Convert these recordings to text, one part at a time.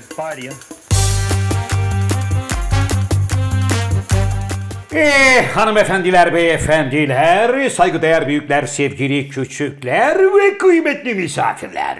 goodbye to you. Eh hanımefendiler, beyefendiler, saygıdeğer büyükler, sevgili küçükler ve kıymetli misafirler.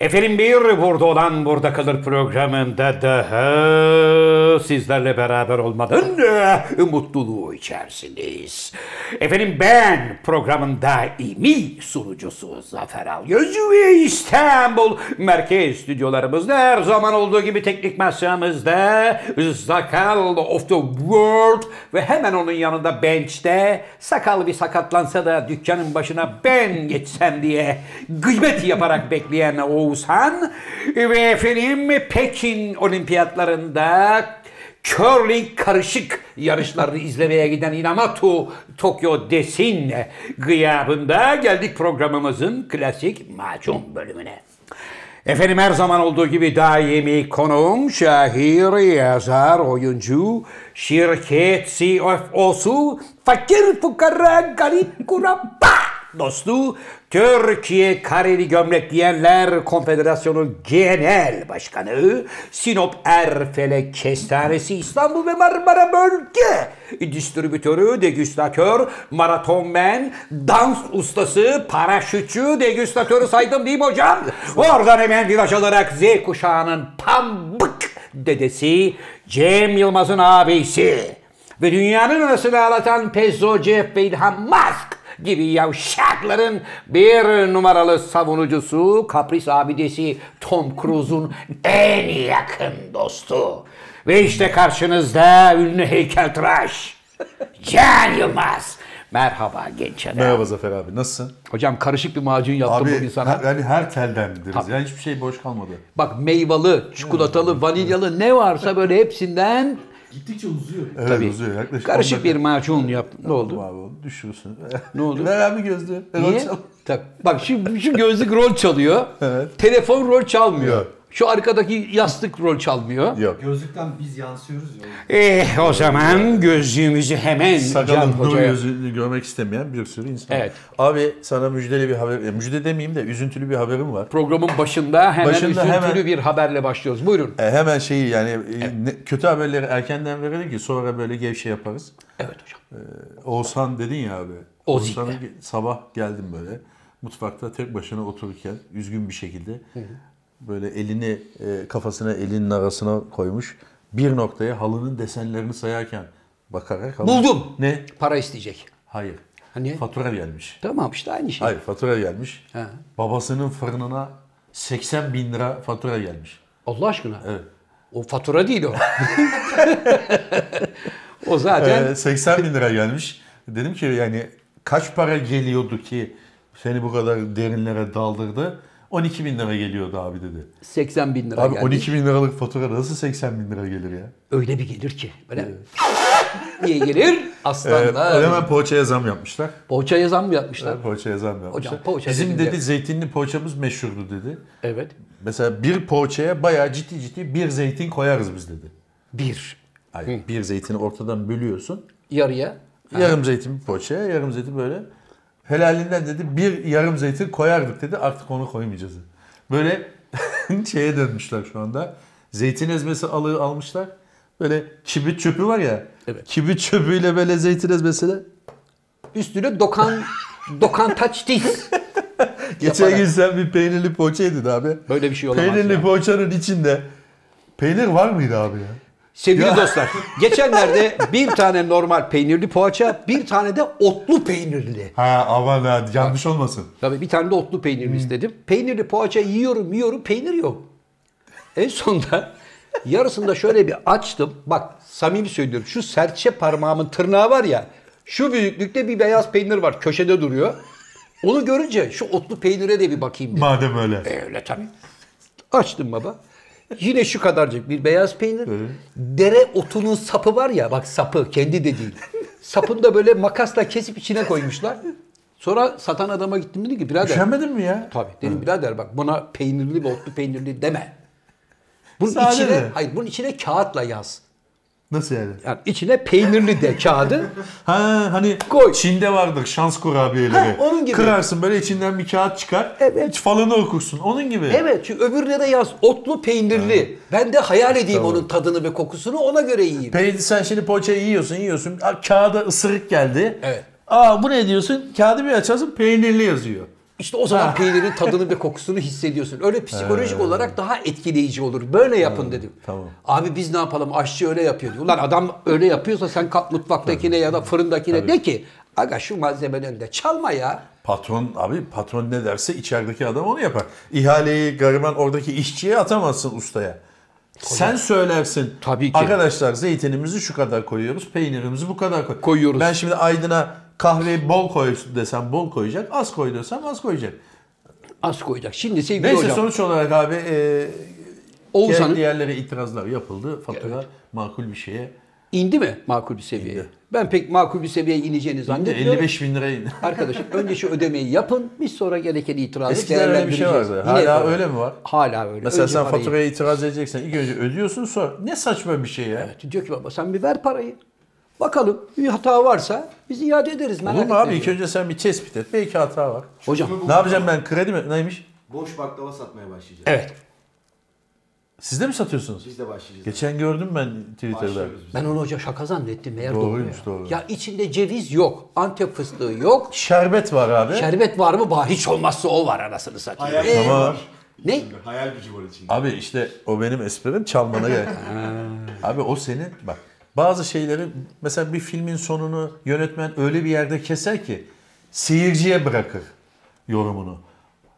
Efendim bir burada olan burada kalır programında daha sizlerle beraber olmanın eh, mutluluğu içerisindeyiz. Efendim ben programın daimi sunucusu Zafer Algöz ve İstanbul Merkez Stüdyolarımızda her zaman olduğu gibi teknik masamızda Zakal of the World ve hemen onun yanında bench'te sakal bir sakatlansa da dükkanın başına ben geçsem diye gıybet yaparak bekleyen Oğuzhan ve efendim Pekin olimpiyatlarında curling karışık yarışlarını izlemeye giden Inamatu Tokyo Desin gıyabında geldik programımızın klasik macun bölümüne. Efendim her zaman olduğu gibi daimi konuğum, şair, yazar, oyuncu, şirket CFO'su, fakir fukara garip kurabba dostu, Türkiye Kareli Gömlek Giyenler Konfederasyonu Genel Başkanı, Sinop Erfelek Kestanesi İstanbul ve Marmara Bölge Distribütörü, degüstatör, maratonmen, dans ustası, paraşütçü, degüstatörü saydım değil mi hocam? Oradan hemen viraj alarak Z kuşağının pambık dedesi, Cem Yılmaz'ın abisi ve dünyanın arasını ağlatan Pezzo Jeff ve İlhan Musk gibi yavşakların bir numaralı savunucusu, kapris abidesi Tom Cruise'un en yakın dostu. Ve işte karşınızda ünlü heykeltıraş Can Yılmaz. Merhaba genç adam. Merhaba Zafer abi nasılsın? Hocam karışık bir macun yaptım Abi bugün sana. her, yani her telden deriz. Tabii. Yani hiçbir şey boş kalmadı. Bak meyvalı, çikolatalı, vanilyalı ne varsa böyle hepsinden Gittikçe uzuyor. Evet Tabii. uzuyor yaklaşık. karışık 10 bir dakika. macun yaptım. Ne oldu? Abi oğlum, düşürürsün. Ne oldu? Ver abi gözlüğü. Niye? onu çal. Tak, bak şu, şu gözlük rol çalıyor. Evet. Telefon rol çalmıyor. Yok. Şu arkadaki yastık rol çalmıyor. Yok. Gözlükten biz yansıyoruz ya. Eh o zaman gözlüğümüzü hemen Can Sakalın nur Hoca'ya... yüzünü görmek istemeyen bir sürü insan. Evet. Abi sana müjdeli bir haber, e, müjde demeyeyim de üzüntülü bir haberim var. Programın başında hemen Başında üzüntülü hemen- bir haberle başlıyoruz. Buyurun. E, hemen şeyi yani e, ne- kötü haberleri erkenden verelim ki sonra böyle gevşe yaparız. Evet hocam. Oğuzhan dedin ya abi. Oğuzhan'a ge- sabah geldim böyle. Mutfakta tek başına otururken üzgün bir şekilde böyle elini e, kafasına elinin arasına koymuş. Bir noktaya halının desenlerini sayarken bakarak. halı- Buldum. Ne? Para isteyecek. Hayır. Hani? Fatura gelmiş. Tamam işte aynı şey. Hayır fatura gelmiş. Ha. Babasının fırınına 80 bin lira fatura gelmiş. Allah aşkına. Evet. O fatura değil o. o zaten Ee, 80 bin lira gelmiş. Dedim ki yani kaç para geliyordu ki seni bu kadar derinlere daldırdı? 12 bin lira geliyordu abi dedi. 80 bin lira Abi geldi. 12 bin liralık fatura nasıl 80 bin lira gelir ya? Öyle bir gelir ki. Böyle diye gelir Ee, aslanlar. hemen poğaçaya zam yapmışlar. Poğaçaya zam mı yapmışlar? Poğaçaya zam yapmışlar. Hocam, poğaça Bizim dedi zeytinli poğaçamız meşhurdu dedi. Evet. Mesela bir poğaçaya bayağı ciddi ciddi bir zeytin koyarız biz dedi. Bir. Hayır, bir zeytini ortadan bölüyorsun. Yarıya. Yarım zeytin bir poğaçaya, yarım zeytin böyle. Helalinden dedi bir yarım zeytin koyardık dedi. Artık onu koymayacağız. dedi. Böyle şeye dönmüşler şu anda. Zeytin ezmesi alığı almışlar. Böyle kibrit çöpü var ya. Evet. Kibrit çöpüyle böyle zeytin ezmesiyle. Üstüne dokan dokan taç diz. Geçen gün sen bir peynirli poğaça yedin abi. Böyle bir şey olamaz Peynirli ya. poğaçanın içinde peynir var mıydı abi ya? Sevgili Ya. dostlar, geçenlerde bir tane normal peynirli poğaça, bir tane de otlu peynirli. Ha aman ha yanlış olmasın. Tabii bir tane de otlu peynirli istedim. Peynirli poğaça yiyorum, yiyorum, peynir yok. En sonunda yarısında şöyle bir açtım. Bak samimi söylüyorum. Şu serçe parmağımın tırnağı var ya. Şu büyüklükte bir beyaz peynir var. Köşede duruyor. Onu görünce şu otlu peynire de bir bakayım dedim. Madem öyle. Öyle tabii. Açtım baba. Yine şu kadarcık bir beyaz peynir. Dere otunun sapı var ya bak sapı kendi de değil. Sapını da böyle makasla kesip içine koymuşlar. Sonra satan adama gittim dedi ki birader. Üşenmedin mi ya? Tabii dedim birader bak buna peynirli ve otlu peynirli deme. Bunun Sade içine, mi? hayır bunun içine kağıtla yaz. Nasıl yani? Yani içine peynirli de kağıdı. Ha hani Koy. Çin'de vardır şans kurabiyeleri. Ha, onun gibi. Kırarsın böyle içinden bir kağıt çıkar. Evet. Hiç falını okursun. Onun gibi. Evet çünkü öbürüne de yaz otlu peynirli. Ben de hayal edeyim onun tadını ve kokusunu ona göre yiyeyim. Peynir sen şimdi poğaçayı yiyorsun yiyorsun. Kağıda ısırık geldi. Evet. Aa bu ne diyorsun? Kağıdı bir açarsın peynirli yazıyor. İşte o zaman peynirin tadını ve kokusunu hissediyorsun. Öyle psikolojik olarak daha etkileyici olur. Böyle yapın dedim. tamam. Abi biz ne yapalım? Aşçı öyle yapıyor. diyor. Ulan adam öyle yapıyorsa sen kalk mutfaktakine ya da fırındakine de ki aga şu malzemeden de çalma ya. Patron abi patron ne derse içerideki adam onu yapar. İhaleyi gariban oradaki işçiye atamazsın ustaya. Sen söylersin. Tabii ki. Arkadaşlar zeytinimizi şu kadar koyuyoruz. Peynirimizi bu kadar koy. Koyuyoruz. Ben şimdi Aydın'a kahveyi bol koy desem bol koyacak. Az koy desem az koyacak. Az koyacak. Şimdi sevgili Neyse hocam. sonuç olarak abi e, Oğuzhan'ın yerlere itirazlar yapıldı. Fatura makul bir şeye indi mi makul bir seviyeye? İndi. Ben pek makul bir seviyeye ineceğini zannetmiyorum. 55 bin liraya indi. Arkadaşım önce şu ödemeyi yapın. Biz sonra gereken itirazı Eskiden öyle bir şey vardı. Hala öyle mi var? Hala öyle. Mesela Önce sen parayı- faturaya itiraz edeceksen ilk önce ödüyorsun sonra ne saçma bir şey ya. Evet, diyor ki baba sen bir ver parayı. Bakalım bir hata varsa biz iade ederiz. Merak Olur mu abi? İlk önce sen bir tespit et. Belki hata var. Hocam Ne yapacağım ben? Kredi mi? Neymiş? Boş baklava satmaya başlayacağız. evet Siz de mi satıyorsunuz? Biz de başlayacağız. Geçen gördüm ben Twitter'da. Başlıyoruz biz. ben onu hoca şaka zannettim meğer Doğruymuş, doğru. doğru. Ya içinde ceviz yok. Antep fıstığı yok. Şerbet var abi. Şerbet var mı? Bah hiç olmazsa o var anasını satayım. Hayal gücü Tamam. var. Ne? Hayal gücü var içinde. Abi işte o benim esprim çalmana gerek. abi o senin bak bazı şeyleri mesela bir filmin sonunu yönetmen öyle bir yerde keser ki seyirciye bırakır yorumunu.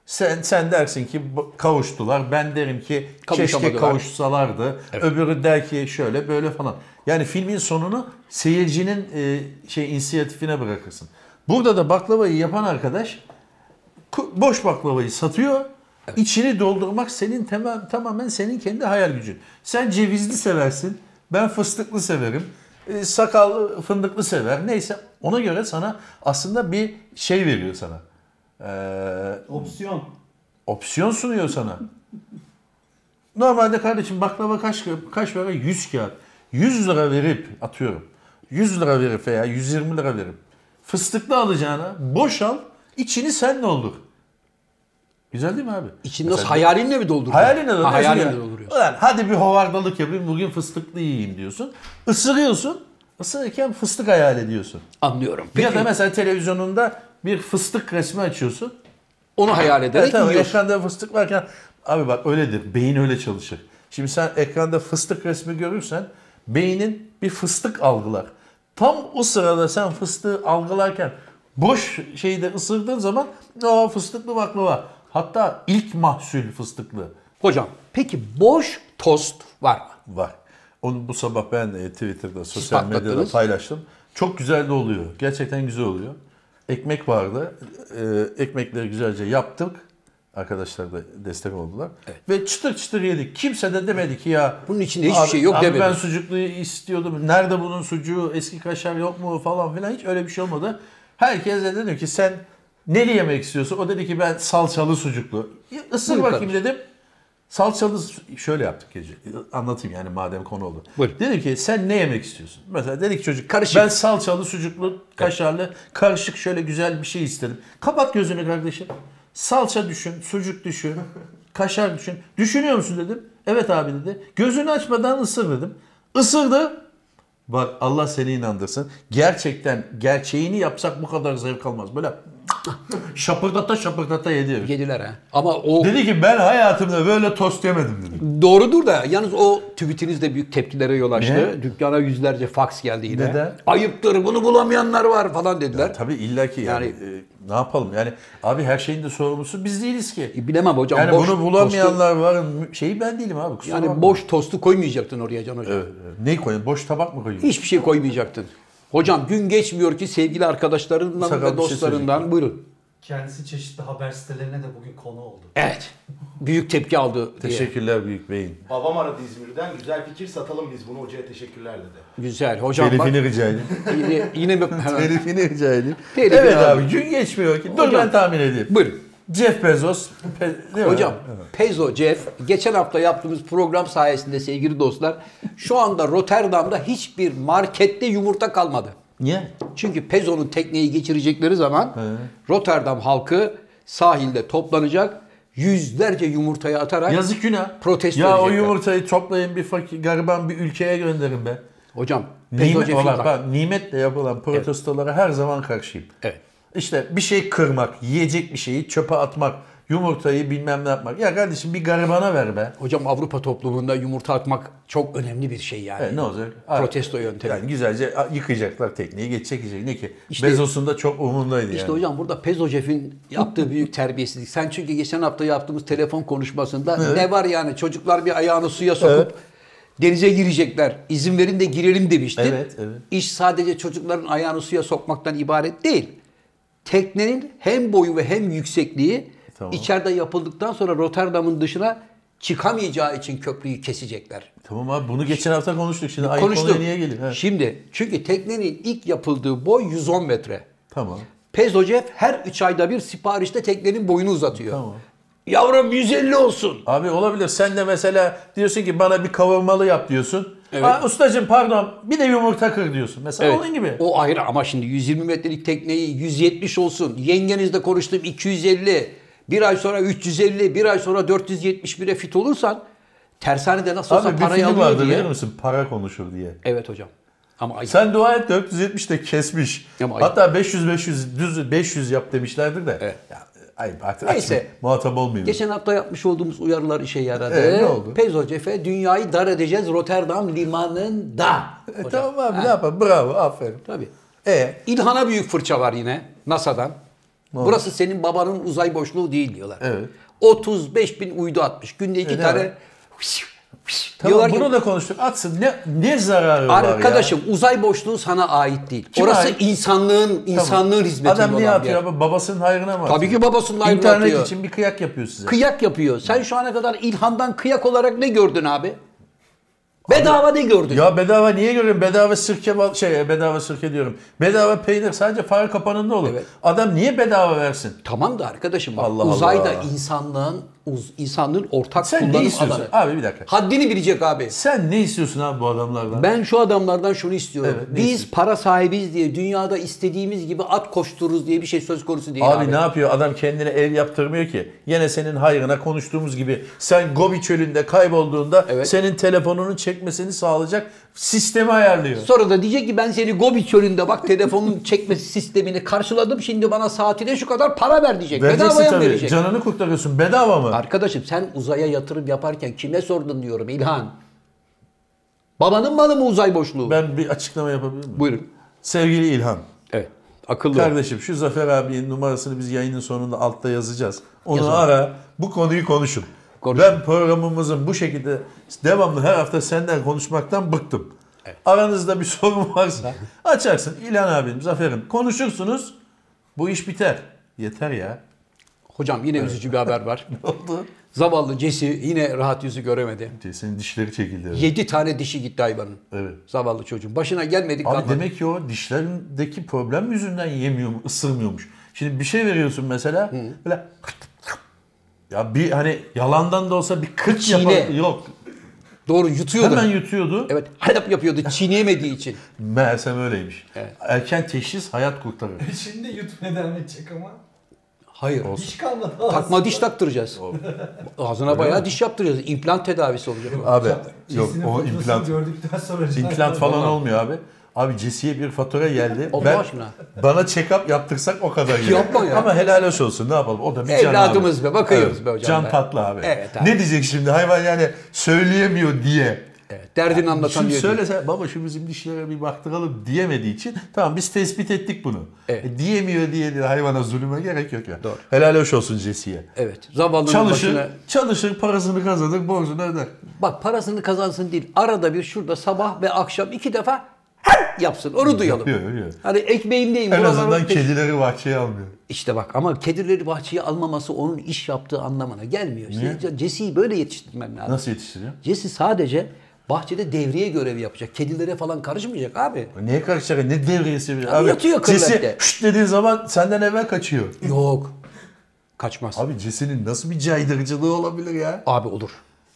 Sen sen dersin ki kavuştular. Ben derim ki keşke kavuşsalardı. Öbürü der ki şöyle böyle falan. Yani filmin sonunu seyircinin e, şey inisiyatifine bırakırsın. Burada da baklavayı yapan arkadaş boş baklavayı satıyor. İçini doldurmak senin tamam, tamamen senin kendi hayal gücün. Sen cevizli seversin. Ben fıstıklı severim. E, sakallı fındıklı sever. Neyse ona göre sana aslında bir şey veriyor sana. Ee, Opsiyon. opsiyon sunuyor sana. Normalde kardeşim baklava kaç kaç para? 100 kağıt. 100 lira verip atıyorum. 100 lira verip veya 120 lira verip fıstıklı alacağına boş al, içini sen doldur. Güzel değil mi abi? İçini nasıl hayalinle mi dolduruyor? Hayalinle Ha, dolduruyorsun. hayalinle ya. dolduruyorsun. Ulan hadi bir hovardalık yapayım bugün fıstıklı yiyeyim diyorsun. Isırıyorsun. Isırırken fıstık hayal ediyorsun. Anlıyorum. Peki ya da mesela televizyonunda bir fıstık resmi açıyorsun. onu hayal ederek Evet, yiyorsun. ekranda fıstık varken abi bak öyledir. Beyin öyle çalışır. Şimdi sen ekranda fıstık resmi görürsen beynin bir fıstık algılar. Tam o sırada sen fıstığı algılarken boş şeyi de ısırdığın zaman o fıstıklı baklava. Hatta ilk mahsul fıstıklı Hocam peki boş tost var mı? var. Onu bu sabah ben e, Twitter'da, sosyal medyada paylaştım. Çok güzel de oluyor. Gerçekten güzel oluyor. Ekmek vardı. E, ekmekleri güzelce yaptık. Arkadaşlar da destek oldular. Ve çıtır çıtır yedik. Kimse de demedi ki ya Bunun içinde hiçbir şey yok abi demedi. ben sucuklu istiyordum. Nerede bunun sucuğu? Eski kaşar yok mu falan filan. Hiç öyle bir şey olmadı. Herkes de dedi ki sen neli yemek istiyorsun? O dedi ki ben salçalı sucuklu. Isır Buyur bakayım dedim. Salçalı şöyle yaptık gece. Anlatayım yani madem konu oldu. Buyur. Dedi ki sen ne yemek istiyorsun? Mesela dedi ki çocuk Karışık. ben salçalı, sucuklu, kaşarlı, karışık şöyle güzel bir şey istedim. Kapat gözünü kardeşim. Salça düşün, sucuk düşün, kaşar düşün. Düşünüyor musun dedim. Evet abi dedi. Gözünü açmadan ısır dedim. Isırdı. Bak Allah seni inandırsın. Gerçekten gerçeğini yapsak bu kadar zevk almaz. Böyle şapırdata şapırdata yedi. Yediler ha. Ama o Dedi ki ben hayatımda böyle tost yemedim dedi. doğrudur da yalnız o tweetiniz de büyük tepkilere yol açtı. Ne? Dükkana yüzlerce fax geldi yine. Neden? Ayıptır bunu bulamayanlar var falan dediler. Tabii illaki yani, Yani- e, ne yapalım yani abi her şeyin de sorumlusu biz değiliz ki. E, bilemem hocam. Yani boş bunu bulamayanlar var. Şeyi ben değilim abi. Kusura tostu, yani bakma. boş tostu koymayacaktın oraya Can Hocam. Evet. Neyi koyayım? Boş tabak mı koyayım? Hiçbir şey koymayacaktın. Hocam gün geçmiyor ki sevgili arkadaşlarından Sakal ve şey dostlarından buyurun. Kendisi çeşitli haber sitelerine de bugün konu oldu. Evet. Büyük tepki aldı diye. Teşekkürler büyük beyin. Babam aradı İzmir'den. Güzel fikir satalım biz bunu hocaya teşekkürler dedi. Güzel. Hocam bak Telifini rica edeyim. yine, yine mi? Telifini rica edeyim. Telifini evet al. abi gün geçmiyor ki. Dur Hocam. ben tahmin edeyim. Buyurun. Jeff Bezos. Pe- değil mi? Hocam Pezo Jeff geçen hafta yaptığımız program sayesinde sevgili dostlar şu anda Rotterdam'da hiçbir markette yumurta kalmadı. Niye? Çünkü Pezo'nun tekneyi geçirecekleri zaman Rotterdam halkı sahilde toplanacak yüzlerce yumurtayı atarak Yazık günah. Protesto Ya o edecekler. yumurtayı toplayın bir fakir, gariban bir ülkeye gönderin be. hocam Pezo Nimet, Jeff'in olan, bak- bak, nimetle yapılan protestolara her zaman karşıyım. Evet. İşte bir şey kırmak, yiyecek bir şeyi çöpe atmak, yumurtayı bilmem ne yapmak. Ya kardeşim bir garibana ver be. Hocam Avrupa toplumunda yumurta atmak çok önemli bir şey yani. E, ne olacak? Protesto yöntemi. Yani güzelce yıkayacaklar tekneyi, geçecek geçecek. Ne ki? İşte- Bezos'un da çok umurundaydı İşte yani. hocam burada Pezo Jeff'in yaptığı büyük terbiyesizlik. Sen çünkü geçen hafta yaptığımız telefon konuşmasında ne var yani çocuklar bir ayağını suya sokup Evet. denize girecekler. İzin verin de girelim demiştin. Evet, evet. İş sadece çocukların ayağını suya sokmaktan ibaret değil. Teknenin hem boyu ve hem yüksekliği Tamam. içeride yapıldıktan sonra Rotterdam'ın dışına çıkamayacağı için köprüyü kesecekler. Tamam abi bunu geçen hafta konuştuk. Şimdi Konuştuk. konuya niye geliyor? Ha. Şimdi çünkü teknenin ilk yapıldığı boy 110 metre. Tamam. Pezocev her 3 ayda bir siparişte teknenin boyunu uzatıyor. Tamam. Yavrum 150 olsun. Abi olabilir. Sen de mesela diyorsun ki bana bir kavurmalı yap diyorsun. Evet. Aa, ustacığım pardon bir de yumurta kır diyorsun. Mesela onun gibi. O ayrı ama şimdi 120 metrelik tekneyi 170 olsun. Yengenizle konuştum 250. Bir ay sonra 350, bir ay sonra 471'e fit olursan tersanede nasıl olsa Abi parayı alıyor vardı diye. bilir misin? Para konuşur diye. Evet hocam. Ama ay- Sen dua et 470 de kesmiş. Ama Hatta 500 500 düz 500 yap demişlerdir de. Evet. Ya, ayıp artık Neyse. açma, muhatap olmayayım. Geçen hafta yapmış olduğumuz uyarılar işe yaradı. Ee, ne oldu? Pezocef'e dünyayı dar edeceğiz Rotterdam limanında. E, tamam abi ne yapalım? Bravo aferin. Tabii. E İlhan'a büyük fırça var yine NASA'dan. Burası senin babanın uzay boşluğu değil diyorlar. Evet. 35 bin uydu atmış. Günde iki E, ne tane var? diyorlar tamam ki bunu da konuştuk. Atsın. Ne ne zararı var ya? arkadaşım uzay boşluğu sana ait değil. Kime Orası ait? insanlığın insanlığın hizmetinde Adam niye atıyor abi? Babasının hayrına mı atıyor? Tabii ki babasının hayrına İnternet atıyor. için bir kıyak yapıyor size. Kıyak yapıyor. Sen şu ana kadar İlhan'dan kıyak olarak ne gördün abi? Bedava ne gördün? Ya bedava niye görüyorum? Bedava sirke şey bedava sirke diyorum. Bedava peynir sadece fare kapanında olur. Evet. Adam niye bedava versin? Tamam da arkadaşım bak Allah uzayda Allah. insanlığın uz, insanlığın ortak Sen ne kullanım istiyorsun? alanı. Abi bir dakika. Haddini bilecek abi. Sen ne istiyorsun abi bu adamlardan? Ben şu adamlardan şunu istiyorum. Evet, ne Biz istiyorsun? para sahibiz diye dünyada istediğimiz gibi at koştururuz diye bir şey söz konusu değil abi. Abi, ne yapıyor? Adam kendine ev yaptırmıyor ki. Yine senin hayrına konuştuğumuz gibi sen Gobi çölünde kaybolduğunda Evet. senin telefonunun çekmesini sağlayacak sistemi ayarlıyor. Sonra da diyecek ki ben seni Gobi çölünde bak telefonun çekmesi sistemini karşıladım. Şimdi bana saatine şu kadar para ver diyecek. Vereceksin Bedavaya mı tabii. verecek? Canını kurtarıyorsun. Bedava mı? Arkadaşım sen uzaya yatırım yaparken kime sordun diyorum İlhan. Babanın malı mı uzay boşluğu? Ben bir açıklama yapabilir miyim? Buyurun. Sevgili İlhan. Evet. Akıllı ol. Kardeşim şu Zafer abinin numarasını biz yayının sonunda altta yazacağız. Onu Yazalım. ara, bu konuyu konuşun. Konuşun. Ben programımızın bu şekilde devamlı her hafta senden konuşmaktan bıktım. Aranızda bir sorun varsa açarsın İlhan abim, Zafer'im konuşursunuz. Bu iş biter. Yeter ya. Hocam yine üzücü bir haber var. Ne oldu? Zavallı Jesse yine rahat yüzü göremedi. Senin dişleri çekildi. evet. 7 tane dişi gitti hayvanın. Evet. Zavallı çocuğun. Başına gelmedik Abi kalmadı. demek ki o dişlerindeki problem yüzünden yemiyor mu, ısırmıyormuş. Şimdi bir şey veriyorsun mesela böyle ya bir hani yalandan da olsa bir Çiğne. yapar. Yok. Doğru yutuyordu. Hemen yutuyordu. Evet. Hadap yapıyordu çiğneyemediği için. Meğersem öyleymiş. Evet. Erken teşhis hayat kurtarır. Şimdi YouTube devam edecek ama. Hayır. Diş kalmadı. Takma diş taktıracağız. Ağzına bayağı diş yaptıracağız. İmplant tedavisi olacak. Abi yok o implant. gördükten sonra. İmplant falan Vallahi. olmuyor abi. Abi Jesse'ye bir fatura geldi. Allah ben, aşkına. Bana check-up yaptırsak o kadar gelir. Yapma ya. Ama helal hoş olsun ne yapalım. O da bir can Evladımız be, bakıyoruz Evet, be hocam Can be. tatlı abi. Evet abi. Ne diyecek şimdi hayvan yani söyleyemiyor diye. Evet. Derdini anlatan Şimdi diyor. söylese baba şu bizim dişlere bir baktıralım diyemediği için tamam biz tespit ettik bunu. Evet. E, diyemiyor diye de hayvana zulüme gerek yok ya. Doğru. Helal hoş olsun Jesse'ye. Evet. Zavallının Çalışır, başına... çalışır parasını kazanır, borcunu öder. Bak parasını kazansın değil. Arada bir şurada sabah ve akşam iki defa yapsın. Onu duyalım. Yapıyor, yapıyor. Hani ekmeğimdeyim. En azından kedileri bahçeye almıyor. İşte bak ama kedileri bahçeye almaması onun iş yaptığı anlamına gelmiyor. İşte Jesse'yi böyle yetiştirmen lazım. Nasıl yetiştiriyor? Jesse sadece bahçede devriye görevi yapacak. Kedilere falan karışmayacak abi. Neye karışacak? Ne devriyesi? bir- Abi yatıyor. Jesse şşt dediğin zaman senden evvel kaçıyor. Yok. Kaçmaz. Abi Jesse'nin nasıl bir caydırıcılığı olabilir ya? Abi olur.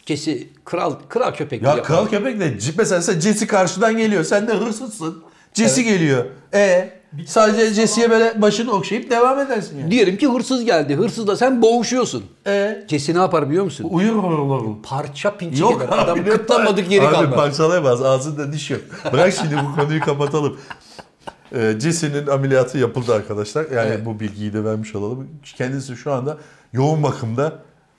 Cesi kral kral köpek. Ya kral köpek de C- mesela sen Jesse karşıdan geliyor. Sen de hırsızsın. Jesse geliyor. E sadece Jesse'ye böyle başını okşayıp devam edersin yani. Diyelim ki hırsız geldi. Hırsızla sen boğuşuyorsun. E Cesi ne yapar biliyor musun? uyur horulur. Parça pinçik Yok abi. Adam ne kıtlamadık yeri abi, kalmaz. parçalayamaz. Ağzında diş yok. Bırak şimdi bu konuyu kapatalım. Ee, Jesse'nin ameliyatı yapıldı arkadaşlar. Yani Evet. bu bilgiyi de vermiş olalım. Kendisi şu anda yoğun bakımda.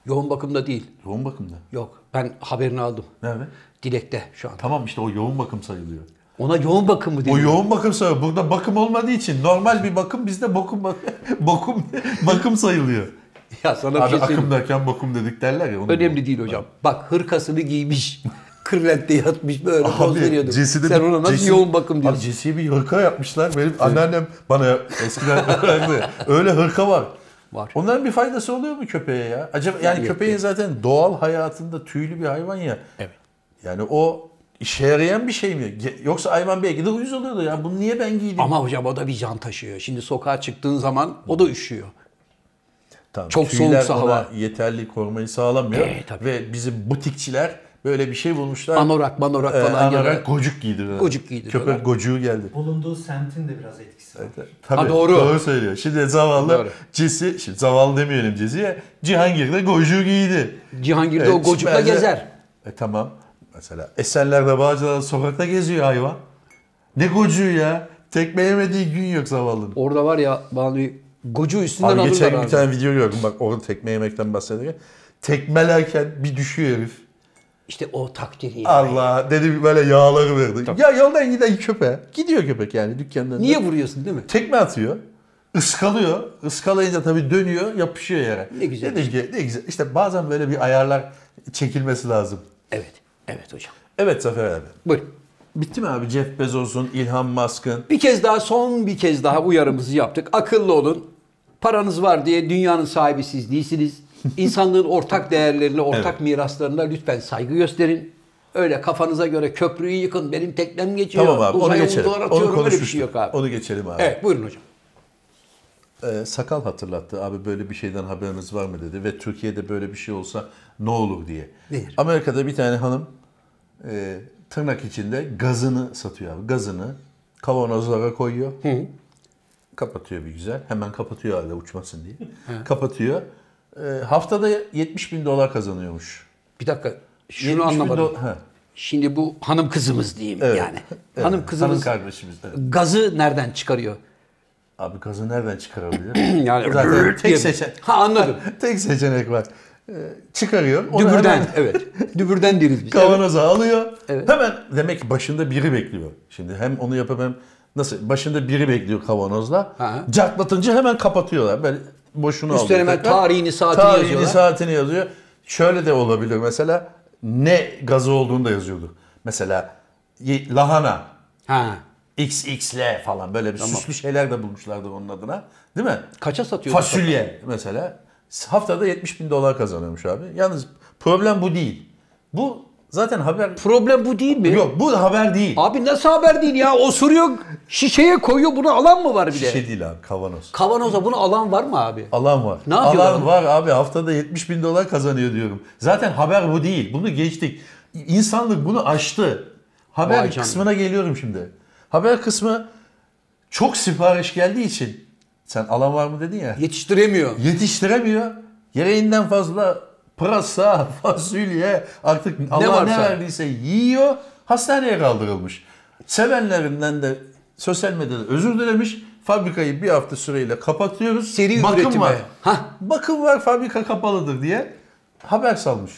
Yoğun bakımda değil. Yoğun bakımda. Yok. Ben haberini aldım. Nerede? Dilekte şu an. Tamam işte o yoğun bakım sayılıyor. Ona yoğun bakım mı O deniyor? yoğun bakım sayılıyor. Burada bakım olmadığı için normal bir bakım bizde bokum bokum bakım sayılıyor. Ya sana bir Abi şey söyleyeyim. akım derken bokum dedik derler ya. Önemli gibi. değil hocam. Bak hırkasını giymiş. Kırlentte yatmış böyle poz veriyordu. Jesse'de Sen bir- ona nasıl Jesse- yoğun bakım Abi diyorsun? Jesse'ye bir hırka yapmışlar. Benim anneannem bana eskiden verdi. Öyle hırka var. Var. Onların bir faydası oluyor mu köpeğe ya? Acaba yani Yok, köpeğin zaten doğal hayatında tüylü bir hayvan ya. Evet. Yani o işe yarayan bir şey mi? Yoksa hayvan belki de uyuz oluyordu ya. Bunu niye ben giydim? Ama hocam o da bir can taşıyor. Şimdi sokağa çıktığın zaman o da üşüyor. Tamam, çok tüyler soğuksa hava. yeterli korumayı sağlamıyor. Ee, tabii. Ve bizim butikçiler böyle bir şey bulmuşlar. Anorak manorak Ee, falan ya anorak gocuk giydiriyorlar. Gocuk giydiriyorlar. Köpek gocuğu geldi. Bulunduğu semtin de biraz etkisi var. Tabii, Ha, doğru. Doğru söylüyor. Şimdi zavallı Doğru. Cesi, şimdi zavallı demeyelim Cesi'ye. Cihangir'de gocuğu giydi. Cihangir'de Evet, o gocukla gezer. E tamam. Mesela Esenler'de Bağcılar'da sokakta geziyor hayvan. Ne gocuğu ya? Tekme yemediği gün yok zavallının. Orada var ya bana gocu üstünden Abi alırlar geçen gün abi. bir tane video gördüm bak orada tekme yemekten bahsederken. Tekmelerken bir düşüyor herif. İşte o takdiri. Allah dedi böyle yağları verdi. Ya yoldan giden köpeğe. Gidiyor köpek yani dükkandan. Niye vuruyorsun değil mi? Tekme atıyor. ıskalıyor. Iskalayınca tabii dönüyor, yapışıyor yere. Ne güzel Dedim ki ne güzel. İşte bazen böyle bir ayarlar çekilmesi lazım. Evet. Evet hocam. Evet Zafer abi. Buyurun. Bitti mi abi Jeff Bezos'un, Elon Musk'ın? Bir kez daha son bir kez daha uyarımızı yaptık. Akıllı olun. Paranız var diye dünyanın sahibi siz değilsiniz. İnsanlığın ortak değerlerine, ortak Evet. miraslarına lütfen saygı gösterin. Öyle kafanıza göre köprüyü yıkın, benim teknem geçiyor, Tamam abi onu geçelim. Onu bir konuşmuştuk. şey yok abi. Onu geçelim abi. Evet buyurun hocam. Ee, sakal hatırlattı abi böyle bir şeyden haberiniz var mı dedi ve Türkiye'de böyle bir şey olsa ne olur diye. Nedir? Amerika'da bir tane hanım e, tırnak içinde gazını satıyor abi. Gazını kavanozlara koyuyor. Kapatıyor bir güzel. Hemen kapatıyor halde uçmasın diye. Kapatıyor. E, haftada 70 bin dolar kazanıyormuş. Bir dakika 70 şunu anlamadım. do- Şimdi bu hanım kızımız diyeyim evet. yani. Evet, Hanım kızımız Hanım kardeşimiz. evet. gazı nereden çıkarıyor? Abi gazı nereden çıkarabilir? Yani Zaten tek seçenek. Ha anladım. tek seçenek var. Ee, çıkarıyor. onu Dübürden hemen evet. Dübürden deriz biz. Evet. Kavanoza alıyor. Evet. Hemen demek ki başında biri bekliyor. Şimdi hem onu yapıp hem nasıl başında biri bekliyor kavanozla. Ha. Caklatınca hemen kapatıyorlar. Böyle boşuna Üstüne alıyor hemen tekrar. tarihini, saatini tarihini, yazıyorlar. saatini yazıyor. Şöyle de olabilir mesela ne gazı olduğunu da yazıyordu. Mesela lahana Ha. XXL falan böyle bir süslü şeyler de bulmuşlardı onun adına. Değil mi? Kaça satıyor? Fasulye mesela haftada 70 bin dolar kazanıyormuş abi. Yalnız problem bu değil. Bu zaten haber... Problem bu değil mi? Yok bu haber değil. Abi nasıl haber değil ya? Osuruyor, şişeye koyuyor. Bunu alan mı var bir de? Şey değil abi kavanoz. Kavanoza bunu alan var mı abi? Alan var. Ne yapıyorlar? Alan var abi haftada 70 bin dolar kazanıyor diyorum. Zaten haber bu değil. Bunu geçtik. İnsanlık bunu aştı. Haber Vay kısmına geliyorum şimdi. Haber kısmı çok sipariş geldiği için sen alan var mı dedin ya. Yetiştiremiyor. Yetiştiremiyor. Gereğinden fazla pırasa, fasulye artık Allah ne, varsa. verdiyse yiyor. Hastaneye kaldırılmış. Sevenlerinden de sosyal medyada özür dilemiş. Fabrikayı bir hafta süreyle kapatıyoruz. Seri Bakım üretime. var. Hah. Bakım var fabrika kapalıdır diye haber salmış.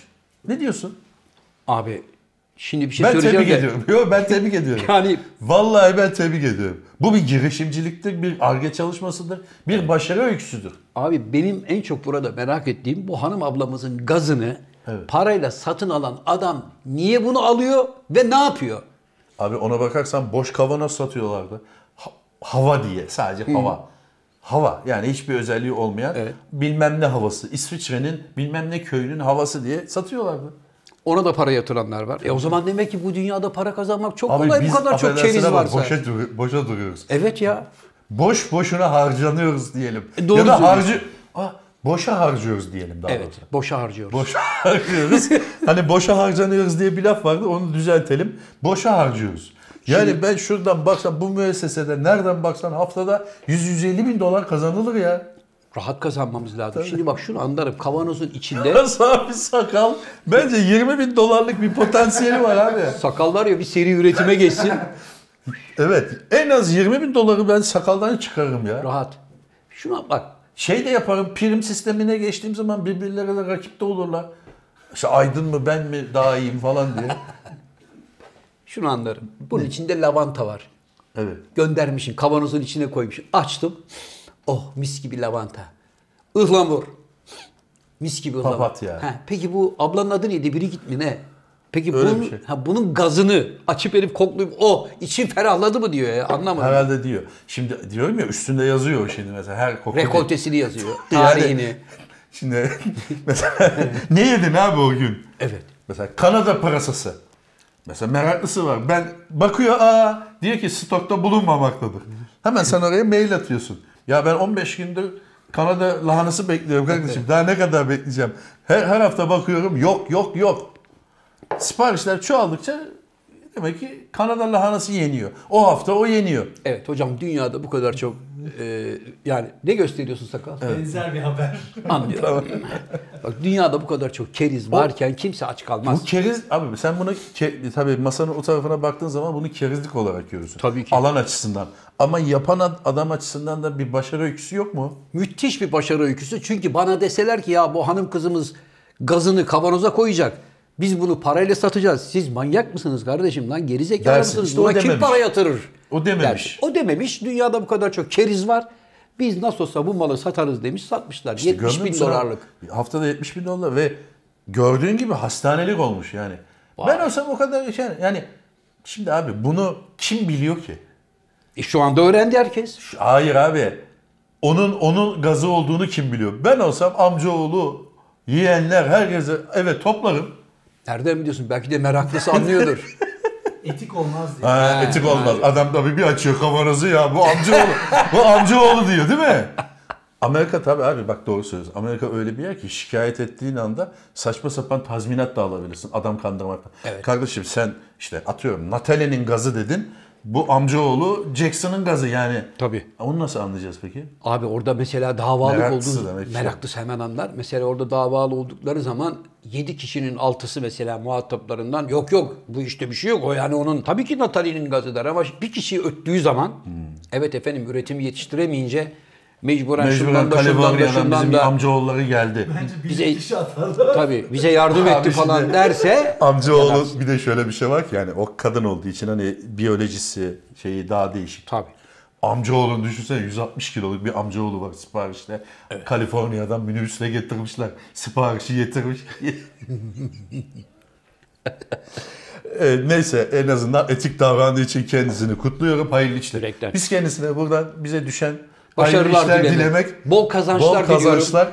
Ne diyorsun? Abi şimdi bir şey ben söyleyeceğim tebrik de. ediyorum. Yok ben tebrik ediyorum. Yani Vallahi ben tebrik ediyorum. Bu bir girişimciliktir, bir arge çalışmasıdır, bir başarı öyküsüdür. abi benim en çok burada merak ettiğim bu hanım ablamızın gazını Evet. parayla satın alan adam niye bunu alıyor ve ne yapıyor? Abi ona bakarsan boş kavanoz satıyorlardı. Ha- hava diye sadece hava. Hava yani hiçbir özelliği olmayan Evet. bilmem ne havası. İsviçre'nin bilmem ne köyünün havası diye satıyorlardı. Ona da para yatıranlar var. E o zaman demek ki bu dünyada para kazanmak çok Abi kolay biz bu kadar çok ama varsa. Boşa, boşa duruyoruz. Evet ya. Boş boşuna harcanıyoruz diyelim. E, doğru ya da harcı... Aa, boşa harcıyoruz diyelim daha Evet, doğrusu. boşa harcıyoruz. Boşa harcıyoruz. hani boşa harcanıyoruz diye bir laf vardı onu düzeltelim. Boşa harcıyoruz. Yani ben şuradan baksam bu müessesede nereden baksan haftada 100-150 bin dolar kazanılır ya. Rahat kazanmamız lazım. Şimdi bak şunu anlarım. Kavanozun içinde abi sakal bence 20 bin dolarlık bir potansiyeli var abi. sakal var ya bir seri üretime geçsin. Evet en az 20 bin doları ben sakaldan çıkarırım ya. Rahat. Şuna bak. Şey de yaparım prim sistemine geçtiğim zaman birbirleriyle rakipte olurlar. İşte Aydın mı ben mi daha iyiyim falan diye. Şunu anlarım. Bunun içinde lavanta var. Evet. Göndermişim. Kavanozun içine koymuşum. Açtım. Oh mis gibi lavanta. Ihlamur. Mis gibi ıhlamur. Papatya. Ha, peki bu ablanın adı neydi? Biri git mi ne? Peki Öyle bunun, şey. ha, bunun gazını açıp elif koklayıp oh içim ferahladı mı diyor ya anlamadım. Herhalde diyor. Şimdi diyorum ya üstünde yazıyor o şimdi mesela her koku. Rekoltesini yazıyor. Yani- Tarihini. Şimdi mesela ne yedin abi o gün? Evet. Mesela Kanada pırasası. Mesela meraklısı var. Ben bakıyor aa diyor ki stokta bulunmamaktadır. Hemen sen oraya mail atıyorsun. Ya ben 15 gündür Kanada lahanası bekliyorum kardeşim. Daha ne kadar bekleyeceğim? Her, her hafta bakıyorum yok yok yok. Siparişler çoğaldıkça demek ki Kanada lahanası yeniyor. O hafta o yeniyor. Evet hocam dünyada bu kadar çok e, yani ne gösteriyorsun sakal? Benzer bir haber. Anlıyorum. Bak dünyada bu kadar çok keriz varken kimse aç kalmaz. Bu keriz abi sen bunu ke, tabii masanın o tarafına baktığın zaman bunu kerizlik olarak görüyorsun. Tabii ki. Alan açısından. Ama yapan ad- adam açısından da bir başarı öyküsü yok mu? Müthiş bir başarı öyküsü. Çünkü bana deseler ki ya bu hanım kızımız gazını kavanoza koyacak. Biz bunu parayla satacağız. Siz manyak mısınız kardeşim lan? Gerizekalı Dersin. mısınız? İşte Buna kim dememiş. para yatırır? O dememiş. Dersin. O dememiş. Dünyada bu kadar çok keriz var. Biz nasıl olsa bu malı satarız demiş. Satmışlar. İşte 70 gördün bin dolarlık. Haftada 70 bin dolar ve gördüğün gibi hastanelik olmuş yani. Ben olsam o kadar şey yani şimdi abi bunu kim biliyor ki? E şu anda öğrendi herkes. Hayır abi. Onun onun gazı olduğunu kim biliyor? Ben olsam amcaoğlu, yeğenler herkese evet toplarım. Nereden biliyorsun? Belki de meraklısı anlıyordur. Etik olmaz diye. Ha, etik olmaz. Adam tabii bir açıyor kavanozu ya bu amcaoğlu. bu amcaoğlu diyor değil mi? Amerika tabii abi bak doğru söylüyorsun. Amerika öyle bir yer ki şikayet ettiğin anda saçma sapan tazminat da alabilirsin adam kandırmaktan. Evet. Kardeşim sen işte atıyorum Natalie'nin gazı dedin. Bu amcaoğlu Jackson'ın gazı yani. Tabii. Onu nasıl anlayacağız peki? Abi orada mesela davalık Meraklısı olduğu demek ki. meraklısı hemen anlar. Mesela orada davalı oldukları zaman 7 kişinin 6'sı mesela muhataplarından yok yok bu işte bir şey yok. O yani onun tabii ki Natalie'nin gazı der ama bir kişiyi öttüğü zaman Hmm. evet efendim üretimi yetiştiremeyince mecburen, Mecburen şundan da şundan da şundan bizim da amcaoğulları geldi. Bence Bize- kişi atardı. tabii bize yardım Abi etti falan şimdi- derse Amcaoğlu yanarsın. bir de şöyle bir şey var ki yani o kadın olduğu için hani biyolojisi şeyi daha değişik. Tabii. Amcaoğlunu düşünsene 160 kiloluk bir amcaoğlu var siparişte. Kaliforniya'dan minibüsle getirmişler. Siparişi getirmiş. Evet, neyse en azından etik davrandığı için kendisini kutluyorum. Hayırlı işler. Biz kendisine buradan bize düşen Başarılar işler dilemek. dilemek. Bol kazançlar bol diliyorum. kazançlar.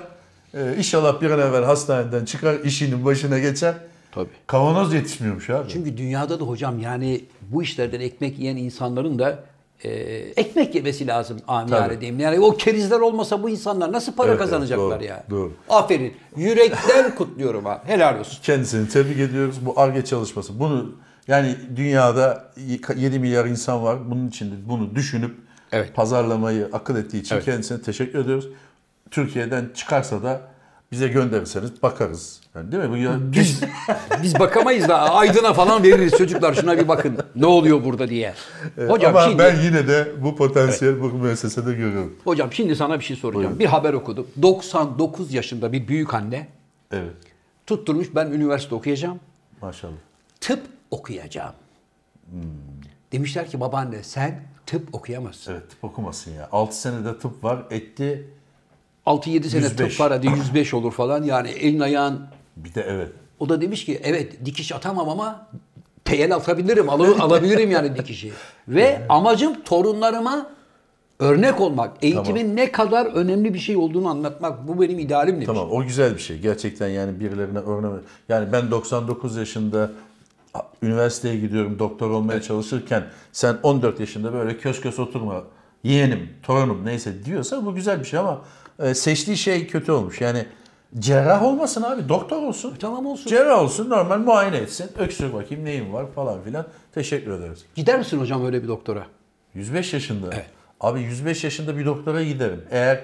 Ee, inşallah bir an evvel hastaneden çıkar, işinin başına geçer. Tabii. Kavanoz yetişmiyormuş abi. Çünkü dünyada da hocam yani bu işlerden ekmek yiyen insanların da e, ekmek yemesi lazım amiyane diyeyim. Yani o kerizler olmasa bu insanlar nasıl para Evet, evet, kazanacaklar doğru, ya? doğru. Aferin. Yürekten kutluyorum abi. Helal olsun. Kendisini tebrik ediyoruz. Bu ARGE çalışması. Bunu yani dünyada 7 milyar insan var. Bunun içinde bunu düşünüp Evet. pazarlamayı akıl ettiği için Evet. kendisine teşekkür ediyoruz. Türkiye'den çıkarsa da bize gönderirseniz bakarız. Yani değil mi? Bu ya- Biz, biz bakamayız da Aydın'a falan veririz çocuklar şuna bir bakın ne oluyor burada diye. Hocam Ama şimdi ben yine de bu potansiyel bu müessesede görüyorum. hocam şimdi sana bir şey soracağım. Buyurun. Bir haber okudum. 99 yaşında bir büyük anne Evet. tutturmuş ben üniversite okuyacağım. Maşallah. tıp okuyacağım. Demişler ki babaanne sen tıp okuyamazsın. Evet tıp okumasın ya. 6 senede tıp var. Etti 6-7 sene 105. tıp var hadi 105 olur falan yani elin ayağın. bir de evet. O da demiş ki evet dikiş atamam ama teyel atabilirim al- alabilirim yani dikişi. Ve amacım torunlarıma örnek olmak. Eğitimin ne kadar önemli bir şey olduğunu anlatmak. Bu benim idealim demiş. Tamam o güzel bir şey. Gerçekten yani birilerine örnek. Yani ben 99 yaşında üniversiteye gidiyorum doktor olmaya çalışırken sen 14 yaşında böyle kös kös oturma. yeğenim, torunum neyse diyorsa bu güzel bir şey ama e, seçtiği şey kötü olmuş. Yani cerrah olmasın abi doktor olsun. Tamam olsun. Cerrah olsun normal muayene etsin. Öksür bakayım neyin var falan filan. Teşekkür ederiz. Gider misin hocam öyle bir doktora? 105 yaşında. Abi 105 yaşında bir doktora giderim. Eğer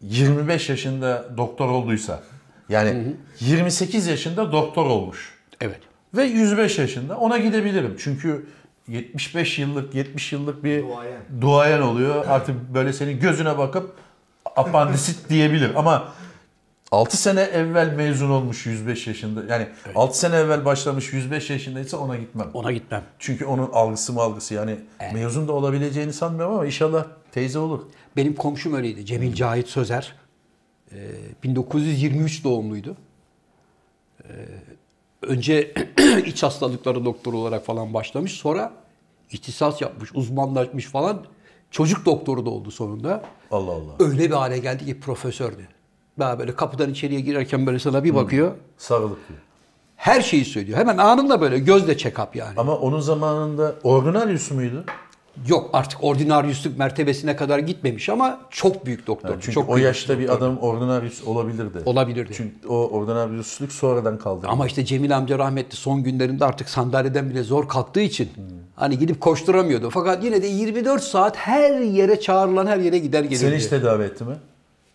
25 yaşında doktor olduysa yani 28 yaşında doktor olmuş Evet. Ve 105 yaşında ona gidebilirim. Çünkü 75 yıllık 70 yıllık bir Duayen. duayen oluyor. Artık böyle senin gözüne bakıp apandisit diyebilir ama 6 sene evvel mezun olmuş 105 yaşında. Yani 6 sene evvel başlamış 105 yaşındaysa ona gitmem. Ona gitmem. Çünkü onun algısı mı algısı yani mezun da olabileceğini sanmıyorum ama inşallah teyze olur. Benim komşum öyleydi. Cemil Cahit Sözer. Ee, 1923 doğumluydu. Ee, önce iç hastalıkları doktoru olarak falan başlamış. Sonra ihtisas yapmış, uzmanlaşmış falan. Çocuk doktoru da oldu sonunda. Allah Allah. Öyle bir hale geldi ki profesördü. Daha böyle kapıdan içeriye girerken böyle sana bir bakıyor. Sarılık diyor. Her şeyi söylüyor. Hemen anında böyle gözle check-up yani. Ama onun zamanında ordinaryus muydu? Yok artık ordinaryüslük mertebesine kadar gitmemiş ama çok büyük doktor. Çünkü çok o yaşta bir doktor. adam ordinaryus olabilirdi. Olabilirdi. Çünkü o ordinaryusluk sonradan kaldırıldı. Ama işte Cemil amca rahmetli son günlerinde artık sandalyeden bile zor kalktığı için hani gidip koşturamıyordu. Fakat yine de 24 saat her yere çağrılan her yere gider gelirdi. Seni hiç tedavi etti mi?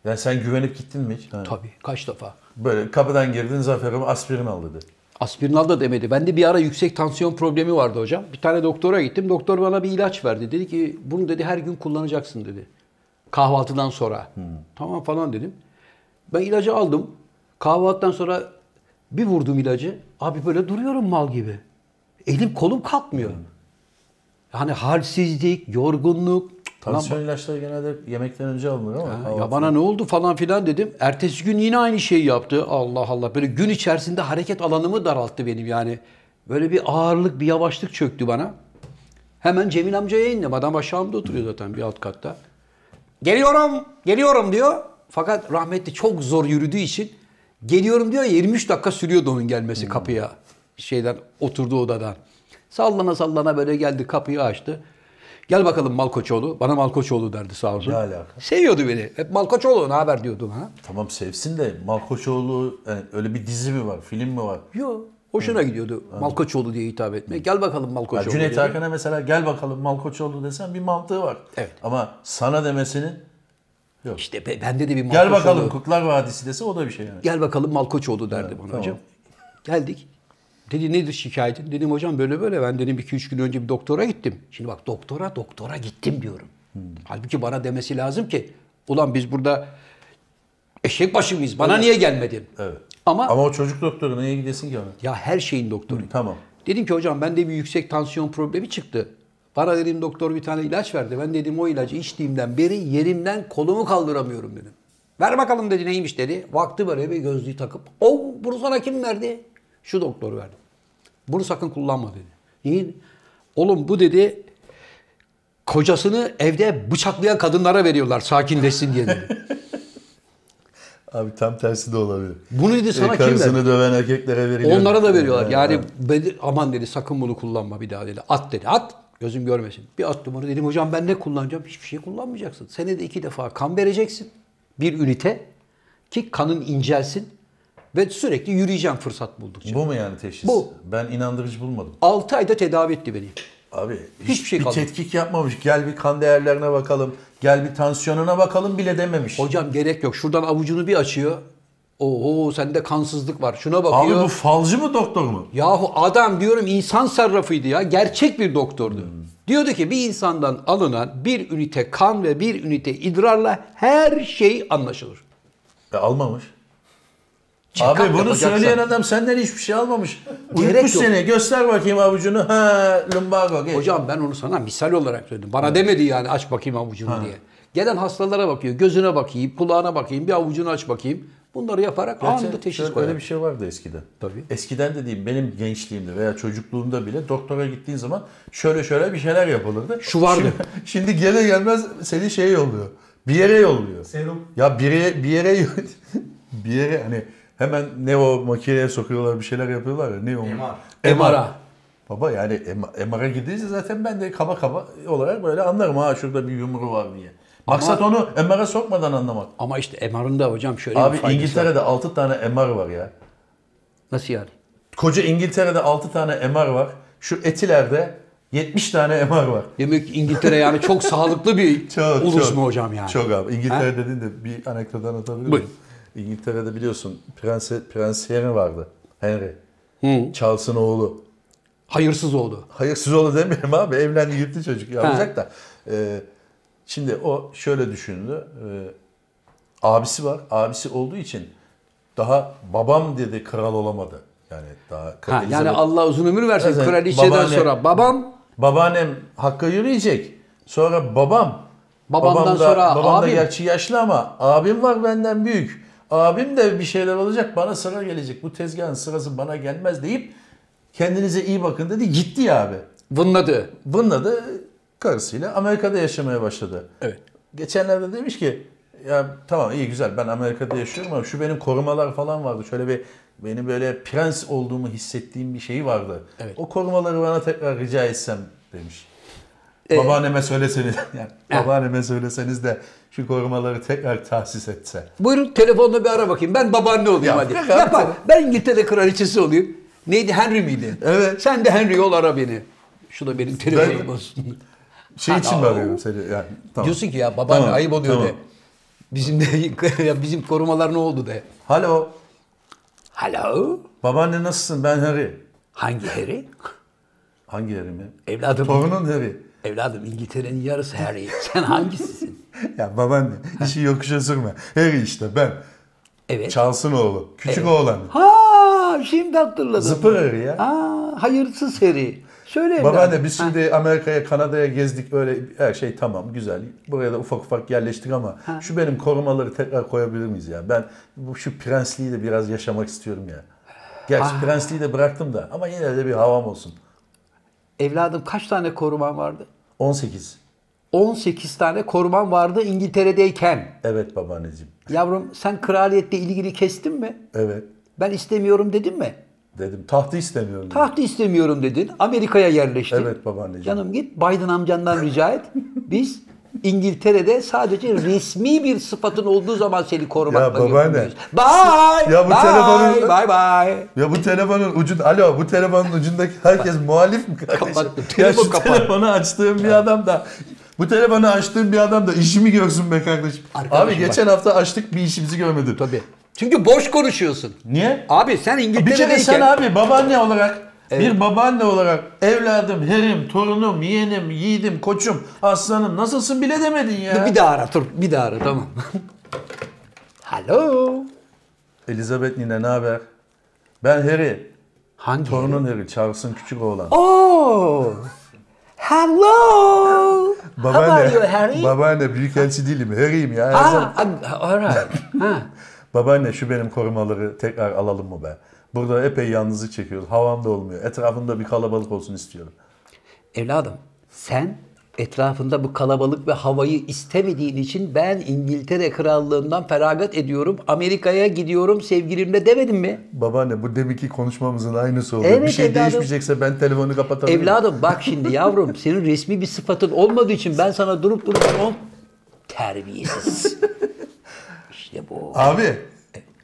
Yani sen güvenip gittin mi hiç? Ha. Tabii kaç defa. Böyle kapıdan girdin Zafer'im aspirin al dedi. Aspirin al da demedi. Bende bir ara yüksek tansiyon problemi vardı hocam. Bir tane doktora gittim. Doktor bana bir ilaç verdi. Dedi ki bunu dedi her gün kullanacaksın dedi. Kahvaltıdan sonra. Tamam falan dedim. Ben ilacı aldım. Kahvaltıdan sonra bir vurdum ilacı. Abi böyle duruyorum mal gibi. Elim kolum kalkmıyor. Yani halsizlik, yorgunluk. Lan Tansiyon ilaçları genelde yemekten önce alınır ama. Ya bana ne oldu falan filan dedim. Ertesi gün yine aynı şeyi yaptı. Allah Allah. Böyle gün içerisinde hareket alanımı daralttı benim yani. Böyle bir ağırlık, bir yavaşlık çöktü bana. Hemen Cemil amcaya indim. Adam aşağımda oturuyor zaten bir alt katta. Geliyorum, geliyorum diyor. Fakat rahmetli çok zor yürüdüğü için geliyorum diyor ya 23 dakika sürüyordu onun gelmesi kapıya. Şeyden oturduğu odadan. Sallana sallana böyle geldi kapıyı açtı. Gel bakalım Malkoçoğlu. Bana Malkoçoğlu derdi sağ olsun. Ne alaka? Seviyordu beni. Hep Malkoçoğlu ne haber diyordu bana. Tamam sevsin de Malkoçoğlu yani öyle bir dizi mi var, film mi var? Yok. Hoşuna gidiyordu Malkoçoğlu diye hitap etmek. Gel bakalım Ya Malkoçoğlu. Cüneyt diye. Arkın'a mesela gel bakalım Malkoçoğlu desen bir mantığı var. Evet. Ama sana demesinin İşte be- bende de bir Malkoçoğlu. gel bakalım Kutlar Vadisi dese o da bir şey yani. Gel bakalım Malkoçoğlu derdi bana tamam. hocam. Geldik. Dedi nedir şikayetin? Dedim hocam böyle böyle ben dedim 2-3 gün önce bir doktora gittim. Şimdi bak doktora doktora gittim diyorum. Halbuki bana demesi lazım ki ulan biz burada eşek başı mıyız? Bana niye gelmedin? Evet. Ama, Ama o çocuk doktoru neye gidesin ki ona? ya her şeyin doktoru. Tamam. Dedim ki hocam bende bir yüksek tansiyon problemi çıktı. Bana dedim doktor bir tane ilaç verdi. Ben dedim o ilacı içtiğimden beri yerimden kolumu kaldıramıyorum dedim. Ver bakalım dedi neymiş dedi. Baktı böyle bir gözlüğü takıp. O bunu sana kim verdi? Şu doktor verdi. Bunu sakın kullanma dedi. Niye? Oğlum bu dedi kocasını evde bıçaklayan kadınlara veriyorlar sakinleşsin diye dedi. Abi tam tersi de olabilir. Bunu dedi sana E, kim verdi? Döven erkeklere veriliyor. Onlara da veriyorlar. Yani evet. ben- aman dedi sakın bunu kullanma bir daha dedi. At dedi. At. Gözüm görmesin. Bir attım onu dedim hocam ben ne kullanacağım? Hiçbir şey kullanmayacaksın. Senede iki defa kan vereceksin. Bir ünite ki kanın incelsin ve sürekli yürüyeceğim fırsat buldukça. Bu mu yani teşhis? Bu. Ben inandırıcı bulmadım. 6 ayda tedavi etti beni. Abi Hiçbir şey bir kalmadı. tetkik yapmamış. Gel bir kan değerlerine bakalım. Gel bir tansiyonuna bakalım bile dememiş. Hocam gerek yok. Şuradan avucunu bir açıyor. Oo sende kansızlık var. Şuna Abi bakıyor. bu falcı mı doktor mu? Yahu adam diyorum insan sarrafıydı ya. Gerçek bir doktordu. Diyordu ki bir insandan alınan bir ünite kan ve bir ünite idrarla her şey anlaşılır. E, almamış. Check-up Abi bunu yapacaksan. söyleyen adam senden hiçbir şey almamış. Uyutmuş seni. Göster bakayım avucunu. Ha, lumbago. Geç. Hocam ben onu sana misal olarak söyledim. Bana demedi yani aç bakayım avucunu diye. Gelen hastalara bakıyor. Gözüne bakayım, kulağına bakayım, bir avucunu aç bakayım. Bunları yaparak Gerçi anında teşhis koyar. Öyle bir şey vardı eskiden. Tabii. Eskiden dediğim benim gençliğimde veya çocukluğumda bile doktora gittiğin zaman şöyle şöyle bir şeyler yapılırdı. Şu vardı. Şimdi, şimdi gele gelmez seni şeye yolluyor. Bir yere yolluyor. Serum. Ya bir yere bir yere bir yere hani hemen ne o makineye sokuyorlar bir şeyler yapıyorlar ya ne o? MR. MR'a. Baba yani MR'a gidince zaten ben de kaba kaba olarak böyle anlarım ha şurada bir yumru var diye. Maksat onu MR'a sokmadan anlamak. Ama işte MR'ın da hocam şöyle bir Abi faydası var. İngiltere'de 6 tane MR var ya. Nasıl yani? Koca İngiltere'de 6 tane MR var. Şu Etiler'de 70 tane MR var. Demek ki İngiltere yani çok sağlıklı bir Çok, ulus çok. mu hocam yani? Çok abi. İngiltere Ha? dediğin de bir anekdot anlatabilir Buyur. miyim? İngiltere'de biliyorsun Prens, Prens Henry vardı. Henry. Hı. Charles'ın oğlu. Hayırsız oldu. Hayırsız oğlu demiyorum abi. Evlendi gitti çocuk. Yapacak da. Ee, şimdi o şöyle düşündü. Ee, abisi var. Abisi olduğu için daha babam dedi kral olamadı. Yani daha Ha, yani Allah uzun ömür versin Evet, kraliçeden babaanne- sonra babam Babaannem hakka yürüyecek. Sonra babam. Babamdan babam da, sonra babam da abim. gerçi yaşlı ama abim var benden büyük. Abim de bir şeyler olacak bana sıra gelecek. Bu tezgahın sırası bana gelmez deyip kendinize iyi bakın dedi. Gitti ya abi. vınladı. Da karısıyla Amerika'da yaşamaya başladı. Evet. Geçenlerde demiş ki ya tamam iyi güzel ben Amerika'da yaşıyorum ama şu benim korumalar falan vardı. Şöyle bir benim böyle prens olduğumu hissettiğim bir şey vardı. Evet. O korumaları bana tekrar rica etsem demiş. Ee, babaanneme söyleseniz yani babaanneme söyleseniz de şu korumaları tekrar tahsis etse. Buyurun telefonla bir ara bakayım. Ben babaanne olayım Ya hadi. abi Yapar. Ben İngiltere kraliçesi olayım. Neydi Henry miydi? Evet. Sen de Henry ol ara beni. Şu da benim telefonum Ben- olsun. Şey için mi arıyorum seni yani. Tamam. Diyorsun ki ya babaanne Tamam, ayıp oluyor tamam. de. Bizim de ya bizim korumalar ne oldu de. Alo. Hello. Babaanne nasılsın? Ben Harry. Hangi Harry? Hangi Harry mi? Evladım. Torunun Harry. Evladım İngiltere'nin yarısı Harry. Sen hangisisin? Ya babaanne işi yokuşa sürme. Harry işte ben. Evet. Charles'ın oğlu. Küçük oğlan. Ha şimdi hatırladım. Zıpır Harry ya. Aa, hayırsız Harry. Söyle. Babaanne biz Ha. şimdi Amerika'ya, Kanada'ya gezdik öyle her şey tamam güzel. Buraya da ufak ufak yerleştik ama şu benim korumaları tekrar koyabilir miyiz ya? Ben bu şu prensliği de biraz yaşamak istiyorum ya. Gerçi Ah. prensliği de bıraktım da ama yine de bir havam olsun. Evladım kaç tane koruman vardı? 18. 18 tane koruman vardı İngiltere'deyken. Evet babaanneciğim. Yavrum sen kraliyetle ilgili kestin mi? Evet. Ben istemiyorum dedim mi? Dedim tahtı istemiyorum. dedim. Tahtı istemiyorum dedin. Amerika'ya yerleştin. Evet babaanneciğim. Canım git Biden amcandan rica et. Biz İngiltere'de sadece resmi bir sıfatın olduğu zaman seni korumakla Ya babaanne. Bye. Ya bu bye, telefonun- Bye bye. Ya bu telefonun ucunda, alo bu telefonun ucundaki herkes muhalif mi kardeşim? Kapattım, Ya şu kapandı. telefonu açtığım bir adam da, bu telefonu açtığım bir adam da işimi görsün be kardeşim. Arkadaşım Abi bak. geçen hafta açtık bir işimizi görmedin. Tabii. Çünkü boş konuşuyorsun. Niye? Abi sen Bir kere İngiltere'deyken... sen abi babaanne olarak, bir babaanne olarak evladım, herim, torunum, yeğenim, yiğidim, koçum, aslanım nasılsın bile demedin ya. Bir daha ara dur. Bir daha ara tamam. Hello. Elizabeth nine ne haber? Ben Harry. Hangi? Torunun Harry, Charles'ın küçük oğlan. Oh. Hello. How are you Harry? babaanne büyükelçi değilim, Harry'im ya. Her zaman- Ah, alright. Ha. Babaanne şu benim korumaları tekrar alalım mı be? Burada epey yalnızlık çekiyoruz. Havam da olmuyor. Etrafımda bir kalabalık olsun istiyorum. Evladım sen etrafında bu kalabalık ve havayı istemediğin için ben İngiltere Krallığından feragat ediyorum. Amerika'ya gidiyorum sevgilimle demedim mi? Babaanne bu deminki konuşmamızın aynısı oldu. Evet bir şey evladım. değişmeyecekse ben telefonu kapatabilirim. Evladım bak şimdi yavrum senin resmi bir sıfatın olmadığı için ben sana durup durup on terbiyesiz. işte bu. Abi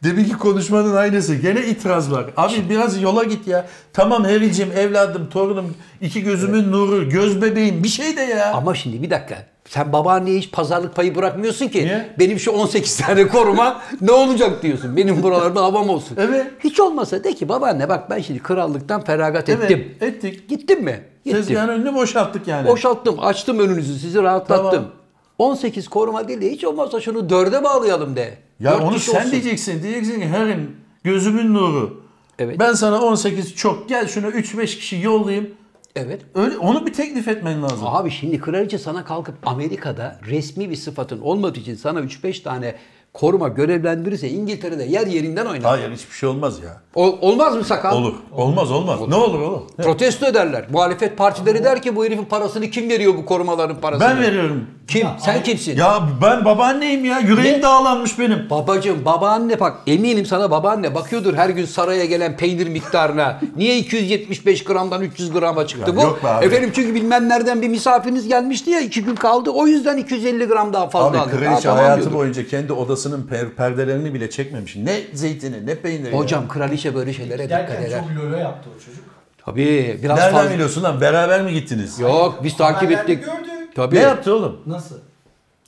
deminki konuşmanın aynısı. Gene itiraz var. Abi biraz yola git ya. Tamam Harry'cim, evladım, torunum, iki gözümün nuru, göz bebeğim bir şey de ya. Ama şimdi bir dakika. Sen babaanneye hiç pazarlık payı bırakmıyorsun ki. Niye? Benim şu 18 tane koruma ne olacak diyorsun. Benim buralarda havam olsun. Evet. Hiç olmasa de ki babaanne bak ben şimdi krallıktan feragat Evet, ettim. ettik. Gittim mi? Gittim. Tezgahın önünü boşalttık yani. Boşalttım, açtım önünüzü, sizi rahatlattım. Tamam. 18 koruma değil de hiç olmazsa şunu dörde bağlayalım de. Ya onu sen olsun. diyeceksin. Diyeceksin ki Harry'm gözümün nuru. Evet. Ben sana 18 çok gel şuna 3-5 kişi yollayayım. Evet. Öyle onu bir teklif etmen lazım. Abi şimdi kraliçe sana kalkıp Amerika'da resmi bir sıfatın olmadığı için sana 3-5 tane koruma görevlendirirse İngiltere'de yer yerinden oynar. Hayır hiçbir şey olmaz ya. Ol- olmaz mı sakal? Olur. Olmaz olmaz. Ne olur olur. Protesto ederler. Muhalefet partileri der ki bu herifin parasını kim veriyor bu korumaların parasını? Ben veriyorum. Kim? Sen kimsin? Ya ben babaanneyim ya. Yüreğim Ne? dağlanmış benim. Babacım, babaanne bak eminim sana babaanne bakıyordur her gün saraya gelen peynir miktarına. Niye 275 gramdan 300 grama çıktı Ya bu? yok be abi. Efendim çünkü bilmem nereden bir misafiriniz gelmişti ya iki gün kaldı. O yüzden 250 gram daha fazla Abi aldık. Ha, kraliçe hayatı boyunca kendi odasının per- perdelerini bile çekmemiş. Ne zeytini ne peyniri. ya. Hocam kraliçe böyle şeylere dikkat Derken eder. çok lolo yaptı o çocuk. Tabii biraz Nereden fazla. biliyorsun lan? Beraber mi gittiniz? Yok biz takip ettik. gördük. Tabii. Ne yaptı oğlum? Nasıl?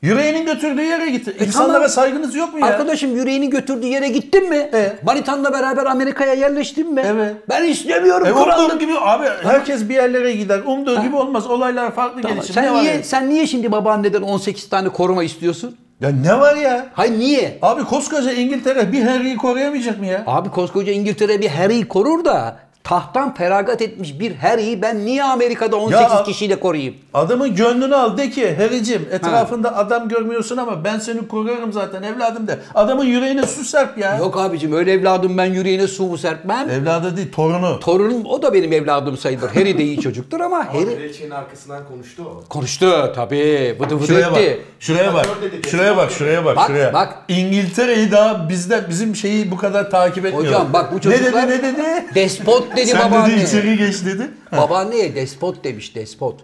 Yüreğinin götürdüğü yere gitti. İnsanlara E, tamam. saygınız yok mu ya? Arkadaşım yüreğini götürdüğü yere gittin mi? Evet. Manitanla beraber Amerika'ya yerleştin mi? Evet. Ben istemiyorum E, umduğum gibi abi herkes bir yerlere gider. Umduğu gibi olmaz. Olaylar farklı Tamam. gelişir. Sen ne niye ya? sen niye şimdi babaanneden 18 tane koruma istiyorsun? Ya ne var ya? Hayır niye? Abi koskoca İngiltere bir Harry'i koruyamayacak mı ya? Abi koskoca İngiltere bir Harry'i korur da tahttan feragat etmiş bir Harry'i ben niye Amerika'da 18 Ya- kişiyle koruyayım? Adamın gönlünü al de ki Harry'cim etrafında adam görmüyorsun ama ben seni koruyorum zaten evladım de. Adamın yüreğine su serp ya. Yok abicim öyle evladım ben yüreğine su mu serpmem? Evladı değil torunu. Torunum o da benim evladım sayılır. Harry de iyi çocuktur ama Ama Harry kraliçenin arkasından konuştu o. konuştu tabii. Vıdı vıdı Şuraya bak. etti. Şuraya bak. Dört dedik, Şuraya bak. Şuraya bak. Bak, Şuraya. bak. İngiltere'yi daha bizden bizim şeyi bu kadar takip etmiyor. Hocam bak bu Ne çocuklar dedi ne dedi? despot dedi Sen babaanne. dedi içeri geç dedi. Babaanneye despot demiş despot.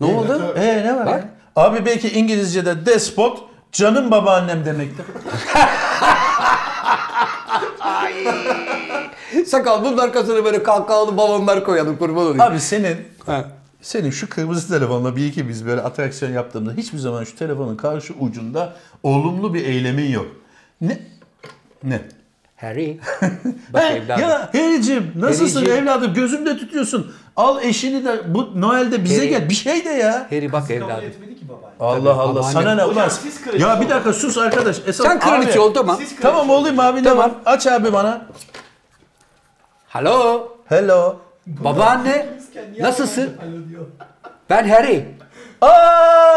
Ne oldu? Ee ne var Bak. ya? Abi belki İngilizce'de despot canım babaannem demektir. Sakal bunun arkasına böyle kahkahalı balonlar koyalım kurban olayım. Abi senin Ha. senin şu kırmızı telefonla bir iki biz böyle atraksiyon yaptığımda hiçbir zaman şu telefonun karşı ucunda olumlu bir eylemin yok. Ne? Ne? Harry. Bak He, evladım. ya Harry'cim nasılsın Harry'cim. evladım gözümde tutuyorsun. Al eşini de bu Noel'de bize Harry. gel bir şey de ya. Harry bak Kabul evladım. etmedi ki babaanne. Allah Allah babaanne. sana ne Hocam ulan? siz kraliçe Ya bir dakika sus arkadaş. Esas Sen kraliçe abi- ol tamam. Siz kraliçe Tamam olayım abi ne Tamam. Aç abi bana. Hello. Hello. Babaanne. Nasılsın? Alo diyor. Ben Harry. Aa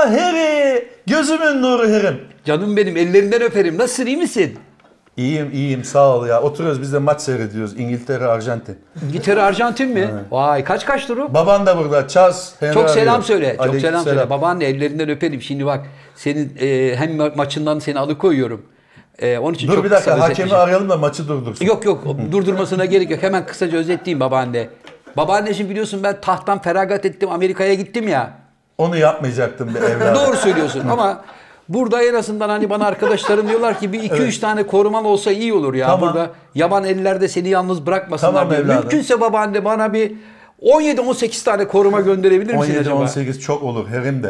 Harry. Gözümün nuru Harry'm. Canım benim ellerinden öperim. Nasılsın iyi misin? İyiyim iyiyim sağ ol ya. Oturuyoruz biz de maç seyrediyoruz. İngiltere Arjantin. İngiltere Arjantin mi? Vay kaç kaç durum? Baban da burada. Charles Henry Çok selam arıyor. söyle. Çok Aleyküm selam söyle. Babaanne ellerinden öperim. Şimdi bak senin e, hem ma- maçından seni alıkoyuyorum. E, onun için Dur çok bir dakika hakemi özetleyeceğim. arayalım da maçı durdursun. Yok yok durdurmasına gerek yok. Hemen kısaca özetleyeyim babaanne. Babaanneciğim biliyorsun ben tahttan feragat ettim Amerika'ya gittim ya. Onu yapmayacaktım be evladım. Doğru söylüyorsun ama burada en azından hani bana arkadaşlarım diyorlar ki bir iki üç tane koruman olsa iyi olur ya. Tamam. Burada yaban ellerde seni yalnız bırakmasınlar Tamam evladım. Mümkünse babaanne bana bir 17-18 tane koruma gönderebilir misin acaba? 17-18 çok olur Herim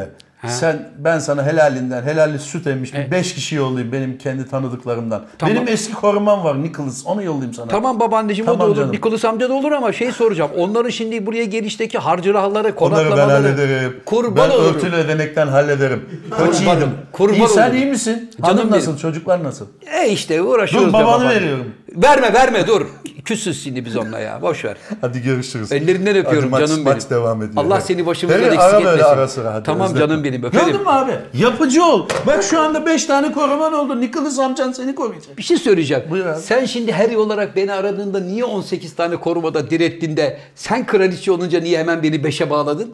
de. Sen ben sana helalinden helalli süt emmiş bir 5 kişi yollayayım benim kendi tanıdıklarımdan. Tamam. Benim eski korumam var Nicholas onu yollayayım sana. Tamam babaanneciğim o Tamam da olur. canım. Nikolas amca da olur ama şey soracağım. Onların şimdi buraya gelişteki harcırahları, Onları konaklamaları. ben hallederim. Kurban ben olurum. örtülü ödenekten hallederim. Kurbanım, kurban İyi sen olurum. iyi misin? Canım Hanım nasıl? benim. Çocuklar nasıl? E işte uğraşıyoruz. Dur babanı babaanne. veriyorum. Verme verme dur. Küssüz şimdi biz onunla ya. Boş ver. Hadi görüşürüz. Ellerinden öpüyorum Hadi maç, canım Maç benim. devam ediyor. Allah seni başımızdan Hadi eksik ara böyle etmesin. ara sıra hadi. Tamam canım benim, öperim. Gördün mü abi? Yapıcı ol. Bak şu anda 5 tane koruman oldu. Nicholas amcan seni koruyacak. Bir şey söyleyeceğim. Buyur abi. Sen şimdi Harry olarak beni aradığında niye 18 tane korumada direttin de sen kraliçe olunca niye hemen beni 5'e bağladın?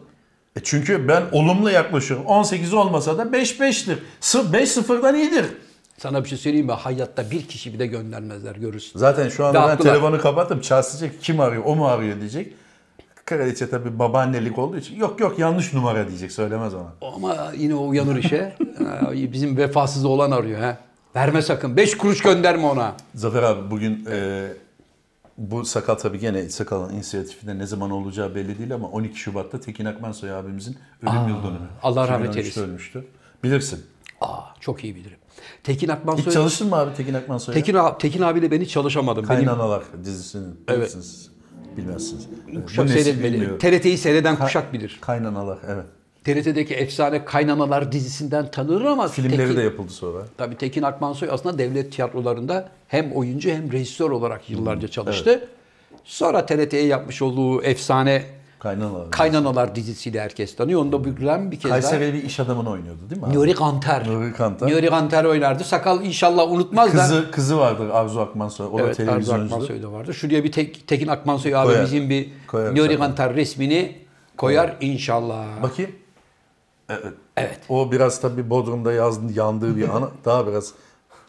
E çünkü ben olumlu yaklaşıyorum. 18 olmasa da 5-5'tir. 5-0'dan iyidir. Sana bir şey söyleyeyim mi? Hayatta bir kişi bile göndermezler görürsün. Zaten şu anda ben telefonu kapattım. Diyecek kim arıyor o mu arıyor diyecek. Kraliçe tabii babaannelik olduğu için yok yok yanlış numara diyecek söylemez ona. Ama yine o uyanır işe. Ha, Bizim vefasız olan arıyor. ha. Verme sakın. 5 kuruş gönderme ona. Zafer abi bugün e, bu sakal tabii gene sakalın inisiyatifinde ne zaman olacağı belli değil ama 12 Şubat'ta Tekin Akmansoy abimizin ölüm yıl dönümü. Allah rahmet 2013'te eylesin. ölmüştü. Bilirsin. Aa, çok iyi bilirim. Tekin Hiç Akmansoy. çalıştın mı abi Tekin Akmansoy'la? Tekin, Tekin abiyle beni çalışamadım. Benim Kaynanalar dizisinin bilirsiniz. Bilmezsiniz. kuşak seyretmeli. TRT'yi seyreden kuşak bilir. Kaynanalar evet. TRT'deki efsane Kaynanalar dizisinden tanır ama Filmleri Tekin, de yapıldı sonra. Tabii Tekin Akmansoy aslında devlet tiyatrolarında hem oyuncu hem rejisör olarak yıllarca çalıştı. Sonra TRT'ye yapmış olduğu efsane Kaynanalar. Kaynanalar dizisiyle herkes tanıyor. Onu da Bükren bir kez daha. Kayseri'de bir iş adamını oynuyordu değil mi? abi? Nuri Kanter. Nuri Kanter. Nuri Kanter oynardı. Sakal inşallah unutmaz da. Kızı, kızı vardır Arzu Akmansoy. O da Evet, Arzu televizyoncu. Akmansoy da vardı. Şuraya bir tek, Tekin Akmansoy abimizin bir Koyar Nuri. Kanter resmini koyar inşallah. Bakayım. Evet. Evet. O biraz tabii Bodrum'da yazdı, yandığı bir ana. Daha biraz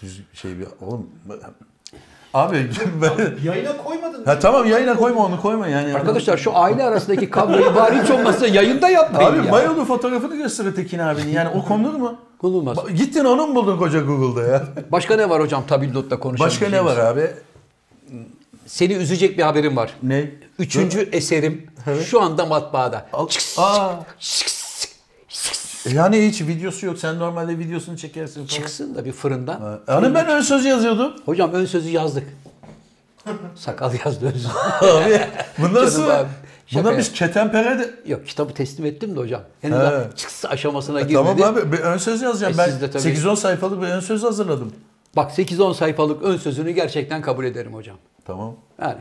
düz şey bir... Oğlum... Abi ben... Yayına koymadın. Ha tamam yayına koyma onu koyma yani. Arkadaşlar şu aile arasındaki kavgayı bari hiç olmazsa yayında yapmayın Abi ya. mayolu fotoğrafını göster Tekin abinin. Yani o konulur mu? Konulmaz. Ba- Gittin onu mu buldun koca Google'da ya? Başka ne var hocam tabildotla konuşalım. Başka ne var abi? Seni üzecek bir haberim var. Ne? Üçüncü eserim Evet. şu anda matbaada. Al- Aa. Yani hiç videosu yok. Sen normalde videosunu çekersin falan. Çıksın da bir fırında. Ha, Hani ben ön söz yazıyordum. Hocam ön sözü yazdık. Sakal yazdı ön sözü. Abi bu nasıl? Abi, Buna biz ketenpere de... Yok kitabı teslim ettim de hocam. Henüz He. daha çıksı aşamasına girmedi. Tamam abi bir ön söz yazacağım. E, ben tabii- 8-10 sayfalık bir ön söz hazırladım. Bak 8-10 sayfalık ön sözünü gerçekten kabul ederim hocam. Tamam. Yani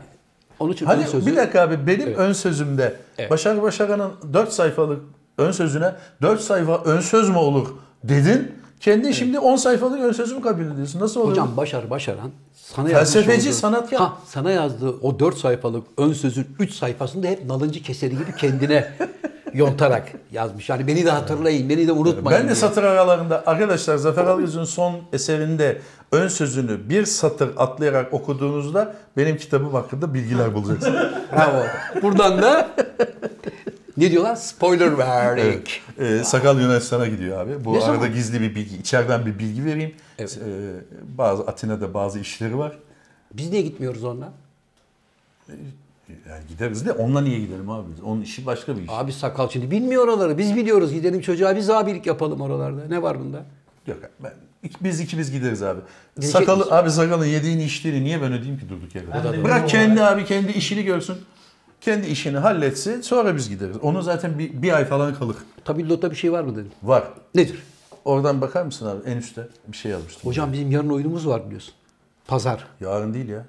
onun için ön Hani sözü... bir dakika abi benim Evet. ön sözümde Evet. Başar Başaran'ın 4 sayfalık ön sözüne 4 sayfa ön söz mü olur dedin. Kendi şimdi 10 sayfalık ön sözümü kabul ediyorsun. Nasıl oluyor? Hocam Başar Başaran sana Felsefeci, olduğu- sanatkar. Ha, sana yazdığı o 4 sayfalık ön sözün 3 sayfasında hep nalıncı keseri gibi kendine yontarak yazmış. Yani beni de hatırlayın, beni de unutmayın. Ben de diye. satır aralarında arkadaşlar Zafer Algöz'ün son eserinde ön sözünü bir satır atlayarak okuduğunuzda benim kitabım hakkında bilgiler bulacaksınız. Bravo. Buradan da ne diyorlar? Spoiler verdik. Ee, Sakal Yunanistan'a gidiyor abi. Bu Ne arada zaman? gizli bir bilgi, içeriden bir bilgi vereyim. Evet. Ee, bazı Atina'da bazı işleri var. Biz niye gitmiyoruz onunla? Yani gideriz de onunla niye gidelim abi? Onun işi başka bir iş. Abi sakal şimdi bilmiyor oraları. Biz biliyoruz. Gidelim çocuğa biz abilik yapalım oralarda. Ne var bunda? Yok ben, biz ikimiz gideriz abi. Sakalı misin? abi sakalın yediğini içtiğini niye ben ödeyeyim ki durduk yere? Bırak kendi abi kendi işini görsün. Kendi işini halletsin sonra biz gideriz. Onun zaten bir, bir ay falan kalır. Tabildota bir şey var mı dedim. Var. Nedir? Oradan bakar mısın abi en üstte bir şey yazmıştım. Hocam bizim yarın oyunumuz var biliyorsun. Pazar. Yarın değil ya.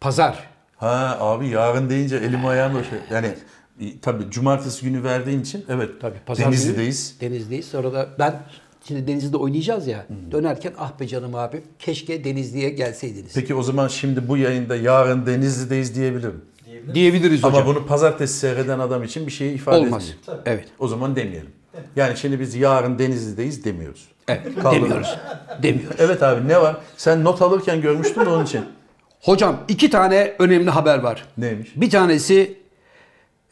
Pazar. Ha abi yarın deyince elim ayağım o şey. Yani e, tabii cumartesi günü verdiğin için evet Tabii pazar Denizli'deyiz. günü Denizli'deyiz. Sonra da ben şimdi Denizli'de oynayacağız ya. Dönerken ah be canım abi keşke Denizli'ye gelseydiniz. Peki o zaman şimdi bu yayında yarın Denizli'deyiz diyebilirim. Diyebiliriz hocam. Ama bunu pazartesi seyreden adam için bir şey ifade Olmaz. etmiyor. Evet. O zaman demeyelim. Yani şimdi biz yarın Denizli'deyiz demiyoruz. Evet. Kaldı. Demiyoruz. Demiyoruz. Evet abi ne var? Sen not alırken görmüştün de onun için. Hocam iki tane önemli haber var. Neymiş? Bir tanesi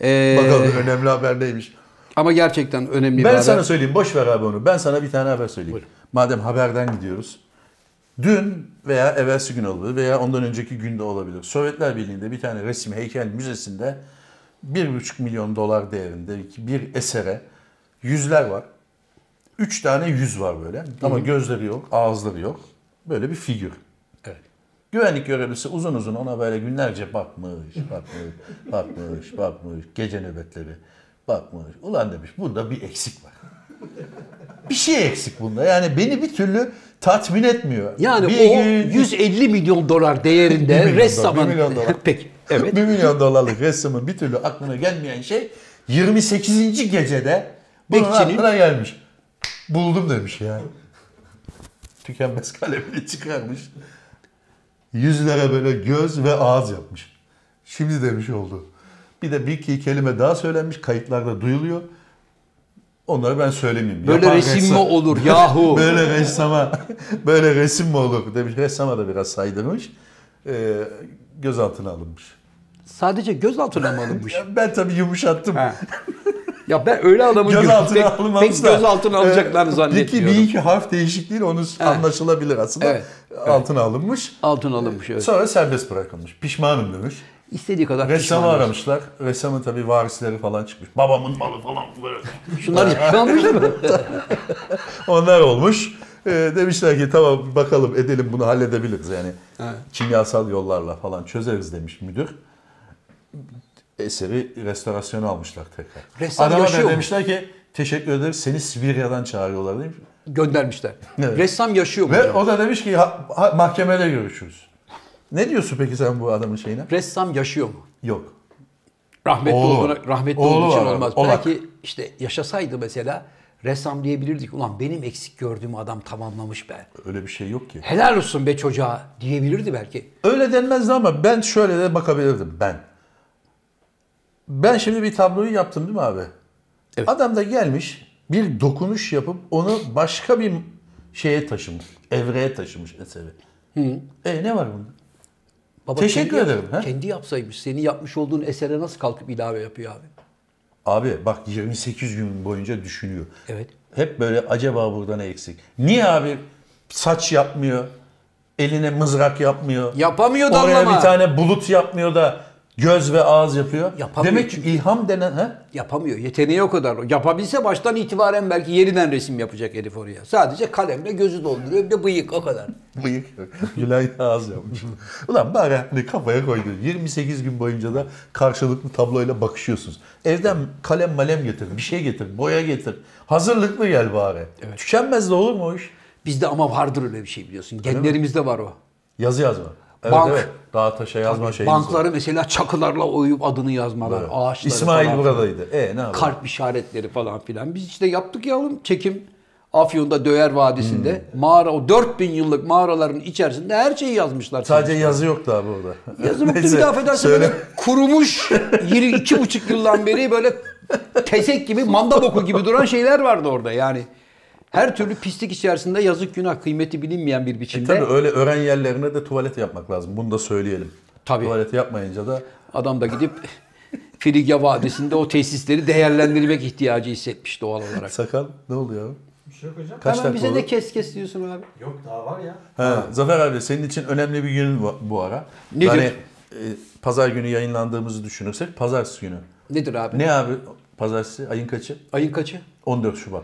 eee, Bakalım önemli haber neymiş. ama gerçekten önemli bir Ben haber. sana söyleyeyim boş ver abi onu. Ben sana bir tane haber söyleyeyim. Buyurun. Madem haberden gidiyoruz. Dün veya evvelsi gün olabilir veya ondan önceki günde olabilir. Sovyetler Birliği'nde bir tane resim heykel müzesinde 1,5 milyon dolar değerinde bir esere yüzler var. Üç tane yüz var böyle. Ama gözleri yok, ağızları yok. Böyle bir figür. Evet. Güvenlik görevlisi uzun uzun ona böyle günlerce bakmış, bakmış, bakmış, bakmış. Gece nöbetleri bakmış. Ulan demiş bunda bir eksik var. Bir şey eksik bunda. Yani beni bir türlü tatmin etmiyor. Yani bir o gün- 150 milyon dolar değerinde milyon ressamın... bir milyon dolar. Peki. Evet. 1 milyon dolarlık ressamın bir türlü aklına gelmeyen şey 28. gecede bunun Bekçinin- aklına gelmiş. Buldum demiş ya. Tükenmez kalemini çıkarmış. Yüzlere böyle göz ve ağız yapmış. Şimdi demiş oldu. Bir de bir iki kelime daha söylenmiş. Kayıtlarda duyuluyor. Onları ben söylemeyeyim. Böyle Yapan resim mi ressam- olur yahu? böyle ressama böyle resim mi olur demiş. Ressama da biraz saydırmış. Ee, gözaltına alınmış. Sadece gözaltına mı alınmış? Ben tabii yumuşattım. Ha. Ya ben öyle adamın Gözaltına pek, alınmamış pek da. gözaltına alacaklarını Ee, zannetmiyorum. İki, bir iki harf değişikliği onu anlaşılabilir aslında. Evet. Altına alınmış. Altına alınmış evet. Sonra serbest bırakılmış. Pişmanım demiş. İstediği kadar Ressamı aramışlar. Ressamın tabii varisleri falan çıkmış. Babamın malı falan böyle. Şunlar yakalanmış mı? Onlar olmuş. Ee, demişler ki tamam bakalım edelim bunu halledebiliriz yani. Evet. Kimyasal yollarla falan çözeriz demiş müdür. Eseri restorasyona almışlar tekrar. Ressam Adama yaşıyor da mu? demişler ki teşekkür ederiz seni Sibirya'dan çağırıyorlar demiş. Göndermişler. Evet. Ressam yaşıyor mu? Ve hocam? o da demiş ki ha, ha- mahkemede görüşürüz. Ne diyorsun peki sen bu adamın şeyine? Ressam yaşıyor mu? Yok. Rahmetli Oğlu olduğuna, rahmetli Oğlu olduğu için var, olmaz. Olak. Belki işte yaşasaydı mesela ressam diyebilirdik. Ulan benim eksik gördüğüm adam tamamlamış be. Öyle bir şey yok ki. Helal olsun be çocuğa diyebilirdi belki. Öyle denmezdi ama ben şöyle de bakabilirdim ben. Ben şimdi bir tabloyu yaptım değil mi abi? Evet. Adam da gelmiş bir dokunuş yapıp onu başka bir şeye taşımış. Evreye taşımış eseri. E ne var bunda? Baba Teşekkür kendi yap- ederim, he? Kendi yapsaymış. Senin yapmış olduğun esere nasıl kalkıp ilave yapıyor abi? Abi bak 28 gün boyunca düşünüyor. Evet. Hep böyle acaba burada ne eksik? Niye abi saç yapmıyor? Eline mızrak yapmıyor. Yapamıyor Oraya dallama. bir tane bulut yapmıyor da göz ve ağız yapıyor. Yapamıyor Demek ki ilham denen ha? Yapamıyor. Yeteneği o kadar. Yapabilse baştan itibaren belki yeniden resim yapacak herif oraya. Sadece kalemle gözü dolduruyor. Bir de bıyık o kadar. Bıyık. Gülay ağız yapmış. Ulan bari hani kafaya koydu. 28 gün boyunca da karşılıklı tabloyla bakışıyorsunuz. Evden kalem malem getir, bir şey getir, boya getir. Hazırlıklı gel bari. Tükenmez de olur mu o iş? Bizde ama vardır öyle bir şey biliyorsun. Genlerimizde var o. Yazı yazma. Evet, Bank. evet. Dağa taşa yazma var. Bankları mesela çakılarla oyup adını yazmalar. Evet. Ağaçları İsmail falan. buradaydı. E ne yapalım? Kalp işaretleri falan filan. Biz işte yaptık ya oğlum çekim. Afyon'da Döyer Vadisi'nde Hmm. mağara o 4000 yıllık mağaraların içerisinde her şeyi yazmışlar. Sadece yazı yoktu abi orada. Yazı yoktu bir daha affedersin böyle kurumuş iki buçuk yıldan beri böyle tesek gibi manda boku gibi duran şeyler vardı orada yani. Her türlü pislik içerisinde yazık günah kıymeti bilinmeyen bir biçimde. Tabii öyle öğren yerlerine de tuvalet yapmak lazım. Bunu da söyleyelim. Tabii. Tuvalet yapmayınca da Adam da gidip Frigya Vadisi'nde o tesisleri değerlendirmek ihtiyacı hissetmiş doğal olarak. sakal ne oluyor? Bir şey yok hocam. Kaç Hemen bize oldu? de kes kes diyorsun abi. Yok daha var ya. Ha, Zafer abi senin için önemli bir gün bu ara. Nedir? Hani e, pazar günü yayınlandığımızı düşünürsek pazartesi günü. Nedir abi? Ne abi pazartesi ayın kaçı? Ayın kaçı? 14 Şubat.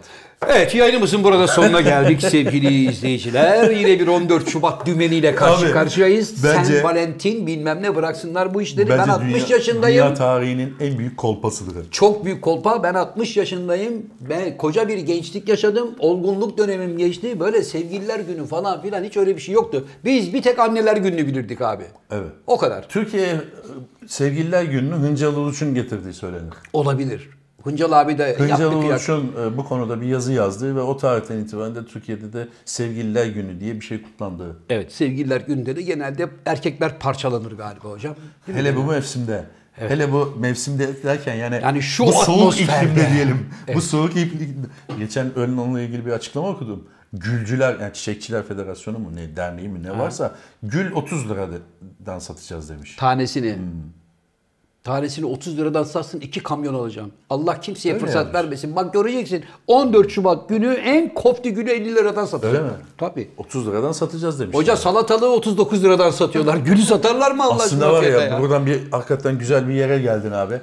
Evet yayınımızın burada sonuna geldik sevgili izleyiciler. Yine bir 14 Şubat dümeniyle karşı Abi, karşıyayız. bence- Sen Valentin bilmem ne bıraksınlar bu işleri. ben Bence 60 dünya, yaşındayım. Dünya tarihinin en büyük kolpasıdır. Çok büyük kolpa. Ben 60 yaşındayım. Ben koca bir gençlik yaşadım. Olgunluk dönemim geçti. Böyle sevgililer günü falan filan hiç öyle bir şey yoktu. Biz bir tek anneler gününü bilirdik abi. Evet. O kadar. Türkiye'ye e, Sevgililer Günü'nü Hıncal Uluç'un getirdiği söylenir. Olabilir. Hıncal abi de Hıncal yaptık ya. Uluç'un e, bu konuda bir yazı yazdığı ve o tarihten itibaren de Türkiye'de de Sevgililer Günü diye bir şey kutlandığı. Evet sevgililer gününde de genelde erkekler parçalanır galiba hocam. Değil mi? Hele bu mevsimde. Hele bu mevsimde derken yani, Yani şu bu soğuk iklimde diyelim. Bu soğuk iklimde. Geçen öğlen onunla ilgili bir açıklama okudum. Gülcüler yani Çiçekçiler Federasyonu mu ne derneği mi ne varsa gül 30 liradan satacağız demiş. Tanesini. Hmm. Tanesini 30 liradan satsın iki kamyon alacağım. Allah kimseye Öyle fırsat yazmış. vermesin. Bak göreceksin 14 Şubat günü en kofti gülü 50 liradan satacak. Öyle mi? Tabii. 30 liradan satacağız demiş. Hoca salatalığı 39 liradan satıyorlar. Gülü satarlar mı Allah Aslında var ya, fiyata buradan bir hakikaten güzel bir yere geldin abi.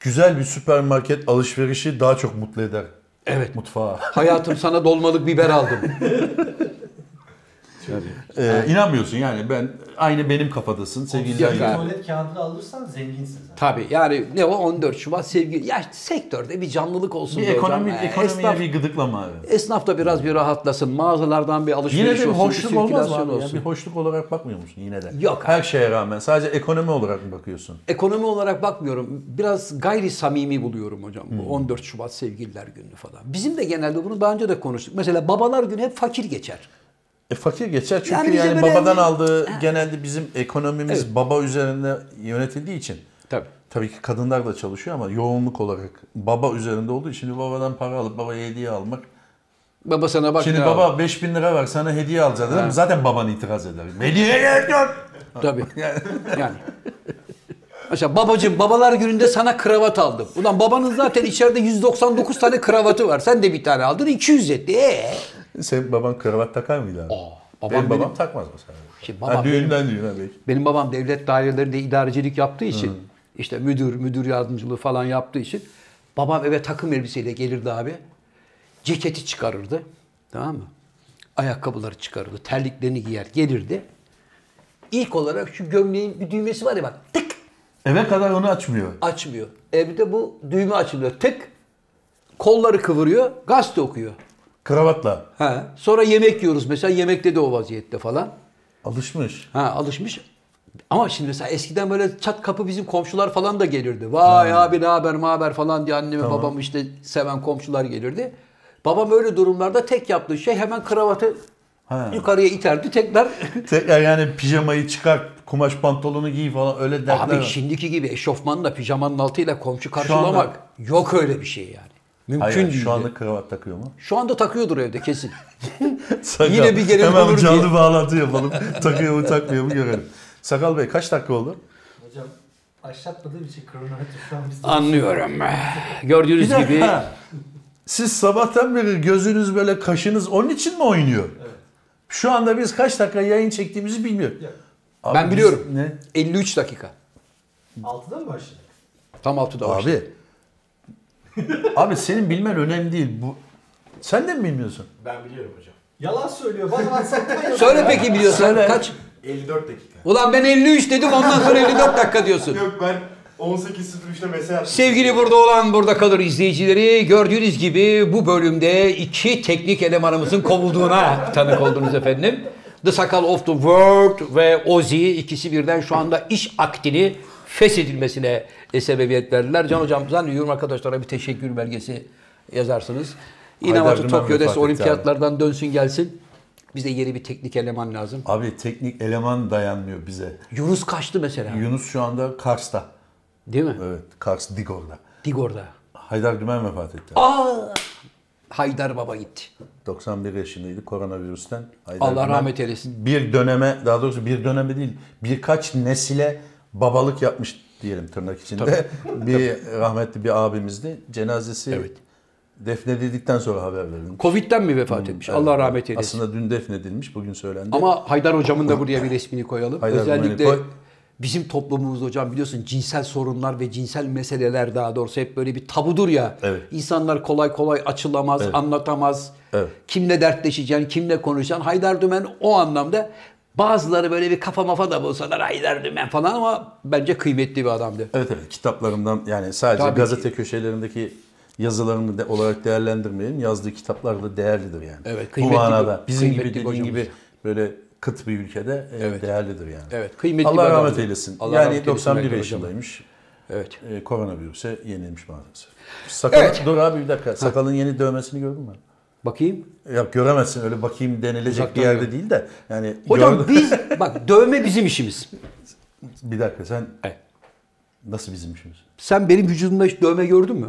Güzel bir süpermarket alışverişi daha çok mutlu eder. Evet. Mutfağı. Hayatım sana dolmalık biber aldım. Ee, inanmıyorsun yani ben aynı benim kafadasın sevgililer günü. abi. Tuvalet kağıdını alırsan zenginsin zaten. Tabii yani ne o 14 Şubat sevgi. Ya sektörde bir canlılık olsun. Bir hocam. ekonomi, Ya, ekonomiye esnaf, bir gıdıklama abi. esnaf da biraz bir rahatlasın. Mağazalardan bir alışveriş Yine de bir olsun. hoşluk bir olmaz mı abi? olsun. Bir hoşluk olarak bakmıyor musun yine de? Yok Her şeye rağmen sadece ekonomi olarak mı bakıyorsun? Ekonomi olarak bakmıyorum. Biraz gayri samimi buluyorum hocam Hmm. bu 14 Şubat sevgililer günü falan. Bizim de genelde bunu daha önce de konuştuk. Mesela babalar günü hep fakir geçer. E fakir geçer çünkü Yani yani, babadan bir- aldığı genelde bizim ekonomimiz Evet. baba üzerinde yönetildiği için. Tabii. Tabii ki kadınlar da çalışıyor ama yoğunluk olarak baba üzerinde olduğu için bir babadan para alıp babaya hediye almak. Baba sana bak Şimdi baba al. 5000 lira ver sana hediye alacağız değil mi? Zaten baban itiraz eder. Hediye gerek yok. Tabii. yani. Mesela babacığım babalar gününde sana kravat aldım. Ulan babanın zaten içeride 199 tane kravatı var. Sen de bir tane aldın 200 etti. Ee? Sen baban kravat takar mıydı abi? Aa, babam benim babam benim- takmaz mesela. Şimdi Ha, babam benim- düğünden düğüne belki. Benim babam devlet dairelerinde idarecilik yaptığı için işte müdür, müdür yardımcılığı falan yaptığı için babam eve takım elbiseyle gelirdi abi. Ceketi çıkarırdı. Tamam mı? Ayakkabıları çıkarırdı. Terliklerini giyer gelirdi. İlk olarak şu gömleğin bir düğmesi var ya bak tık Eve kadar onu açmıyor. açmıyor. Evde bu düğme açılıyor tık. Kolları kıvırıyor, gazete okuyor. Kravatla. Ha. Sonra yemek yiyoruz mesela yemekte de o vaziyette falan. Alışmış. Ha alışmış. Ama şimdi mesela eskiden böyle çat kapı bizim komşular falan da gelirdi. Vay abi ne haber ne haber falan diye annemi babamı işte seven komşular gelirdi. Babam öyle durumlarda tek yaptığı şey hemen kravatı Ha. yukarıya iterdi tekrar. Tekrar yani pijamayı çıkar, kumaş pantolonu giy falan öyle dertler abi şimdiki gibi eşofmanla pijamanın altıyla komşu anda- karşılamak yok öyle bir şey yani. Mümkün Hayır, değil. şu anda kravat takıyor mu? Şu anda takıyordur evde kesin. Sakal. Yine bir gelin Hemen olur canlı diye. bağlantı yapalım. takıyor mu takmıyor mu görelim. Sakal Bey kaç dakika oldu? Hocam başlatmadığım için kronometre şu an bizde. Anlıyorum. Gördüğünüz Bir gibi. Siz sabahtan beri gözünüz böyle kaşınız onun için mi oynuyor? Evet. Şu anda biz kaç dakika yayın çektiğimizi bilmiyoruz. Yok. Abi ben biliyorum. Ne? 53 dakika. Altıda mı başladık? Tam 6'da başladı. Abi. Abi senin bilmen önemli değil. Bu Sen de mi bilmiyorsun? Ben biliyorum hocam. Yalan söylüyor. Bana WhatsApp'tan. Söyle peki biliyorsan Söyle. kaç? 54 dakika. Ulan ben 53 dedim ondan sonra 54 dakika diyorsun. Yok ben 18.03'te mesaj attım. Sevgili burada olan burada kalır izleyicileri gördüğünüz gibi bu bölümde iki teknik elemanımızın kovulduğuna tanık oldunuz efendim. The Sakal of the World ve Ozzy ikisi birden şu anda iş akdini feshedilmesine e, sebebiyet verdiler. Can hocam zannediyorum arkadaşlara bir teşekkür belgesi yazarsınız. Dümen Tokyo'da olimpiyatlardan dönsün gelsin. Bize yeni bir teknik eleman lazım. Abi teknik eleman dayanmıyor bize. Yunus kaçtı mesela. Yunus şu anda Kars'ta. Değil mi? Evet, Kars Digor'da. Digor'da. Haydar Dümen vefat etti. Aa! Haydar Baba gitti. 91 yaşındaydı koronavirüsten. Haydar Allah Dümen rahmet eylesin. Bir döneme, daha doğrusu bir döneme değil, birkaç nesile babalık yapmış diyelim tırnak içinde. bir rahmetli bir abimizdi. Cenazesi Evet. defnedildikten sonra haber verilmiş. Covid'den mi vefat etmiş? Allah rahmet eylesin. Aslında dün defnedilmiş, bugün söylendi. Ama Haydar hocamın da buraya bir resmini koyalım. Haydar Özellikle koy. bizim toplumumuz hocam biliyorsun cinsel sorunlar ve cinsel meseleler daha doğrusu hep böyle bir tabudur ya. Evet. İnsanlar kolay kolay açılamaz, anlatamaz. Evet. Kimle dertleşeceksin, kimle konuşacaksın. Haydar Dümen o anlamda bazıları böyle bir kafa mafa da bulsalar Haydar Dümen falan ama bence kıymetli bir adamdı. Evet evet kitaplarımdan yani sadece Tabii gazete köşelerindeki yazılarını de, olarak değerlendirmeyelim. Yazdığı kitaplar da değerlidir yani. Evet, Bu kıymetli manada bir- bizim gibi kıymetli bir dediğin gibi böyle kıt bir ülkede e, Evet. değerlidir yani. Evet, kıymetli Allah rahmet adamdı. eylesin. Allah yani rahmet eylesin 91 Haydar hocam. yaşındaymış. Evet. E, koronavirüse yenilmiş maalesef. Sakal, Evet. Dur abi bir dakika. Sakalın yeni dövmesini gördün mü? Bakayım. Ya göremezsin öyle bakayım denilecek Uzaktan bir yerde gör. değil de. Yani Hocam gördün- biz bak dövme bizim işimiz. bir dakika sen Evet. nasıl bizim işimiz? Sen benim vücudumda hiç dövme gördün mü?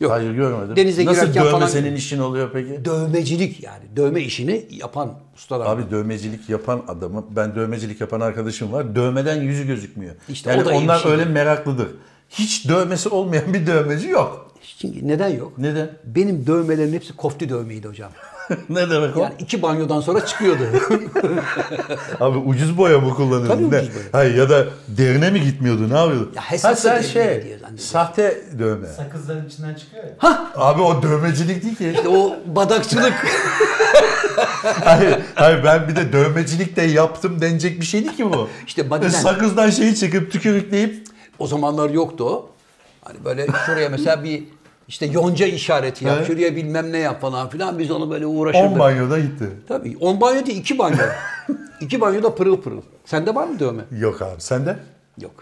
Yok. Hayır görmedim. Denize nasıl girerken dövme falan- senin işin oluyor peki? Dövmecilik yani. Dövme işini yapan ustalar. Abi dövmecilik yapan adamı, ben dövmecilik yapan arkadaşım var. Dövmeden yüzü gözükmüyor. İşte yani onlar şey. öyle meraklıdır. Hiç dövmesi olmayan bir dövmeci yok. Çünkü neden yok? Neden? Benim dövmelerim hepsi kofti dövmeydi hocam. ne demek o? Yani iki banyodan sonra çıkıyordu. Abi ucuz boya mı kullanıyordun? Tabii Ne? ucuz boya. Hayır ya da derine mi gitmiyordu? Ne yapıyordun? Ya ha, sen şey, sahte dövme. Sakızların içinden çıkıyor ya. Abi o dövmecilik değil ki. İşte o badakçılık. hayır, hayır ben bir de dövmecilik de yaptım denecek bir şey değil ki bu. İşte badiden. Sakızdan şeyi çekip tükürükleyip o zamanlar yoktu o. Hani böyle şuraya mesela bir işte yonca işareti yap, Evet. şuraya bilmem ne yap falan filan. Biz onu böyle 10 uğraşırdık. banyoda gitti. Tabii 10 banyo değil 2 banyo. 2 banyoda pırıl pırıl. Sende var mı dövme? Yok abi sende? Yok.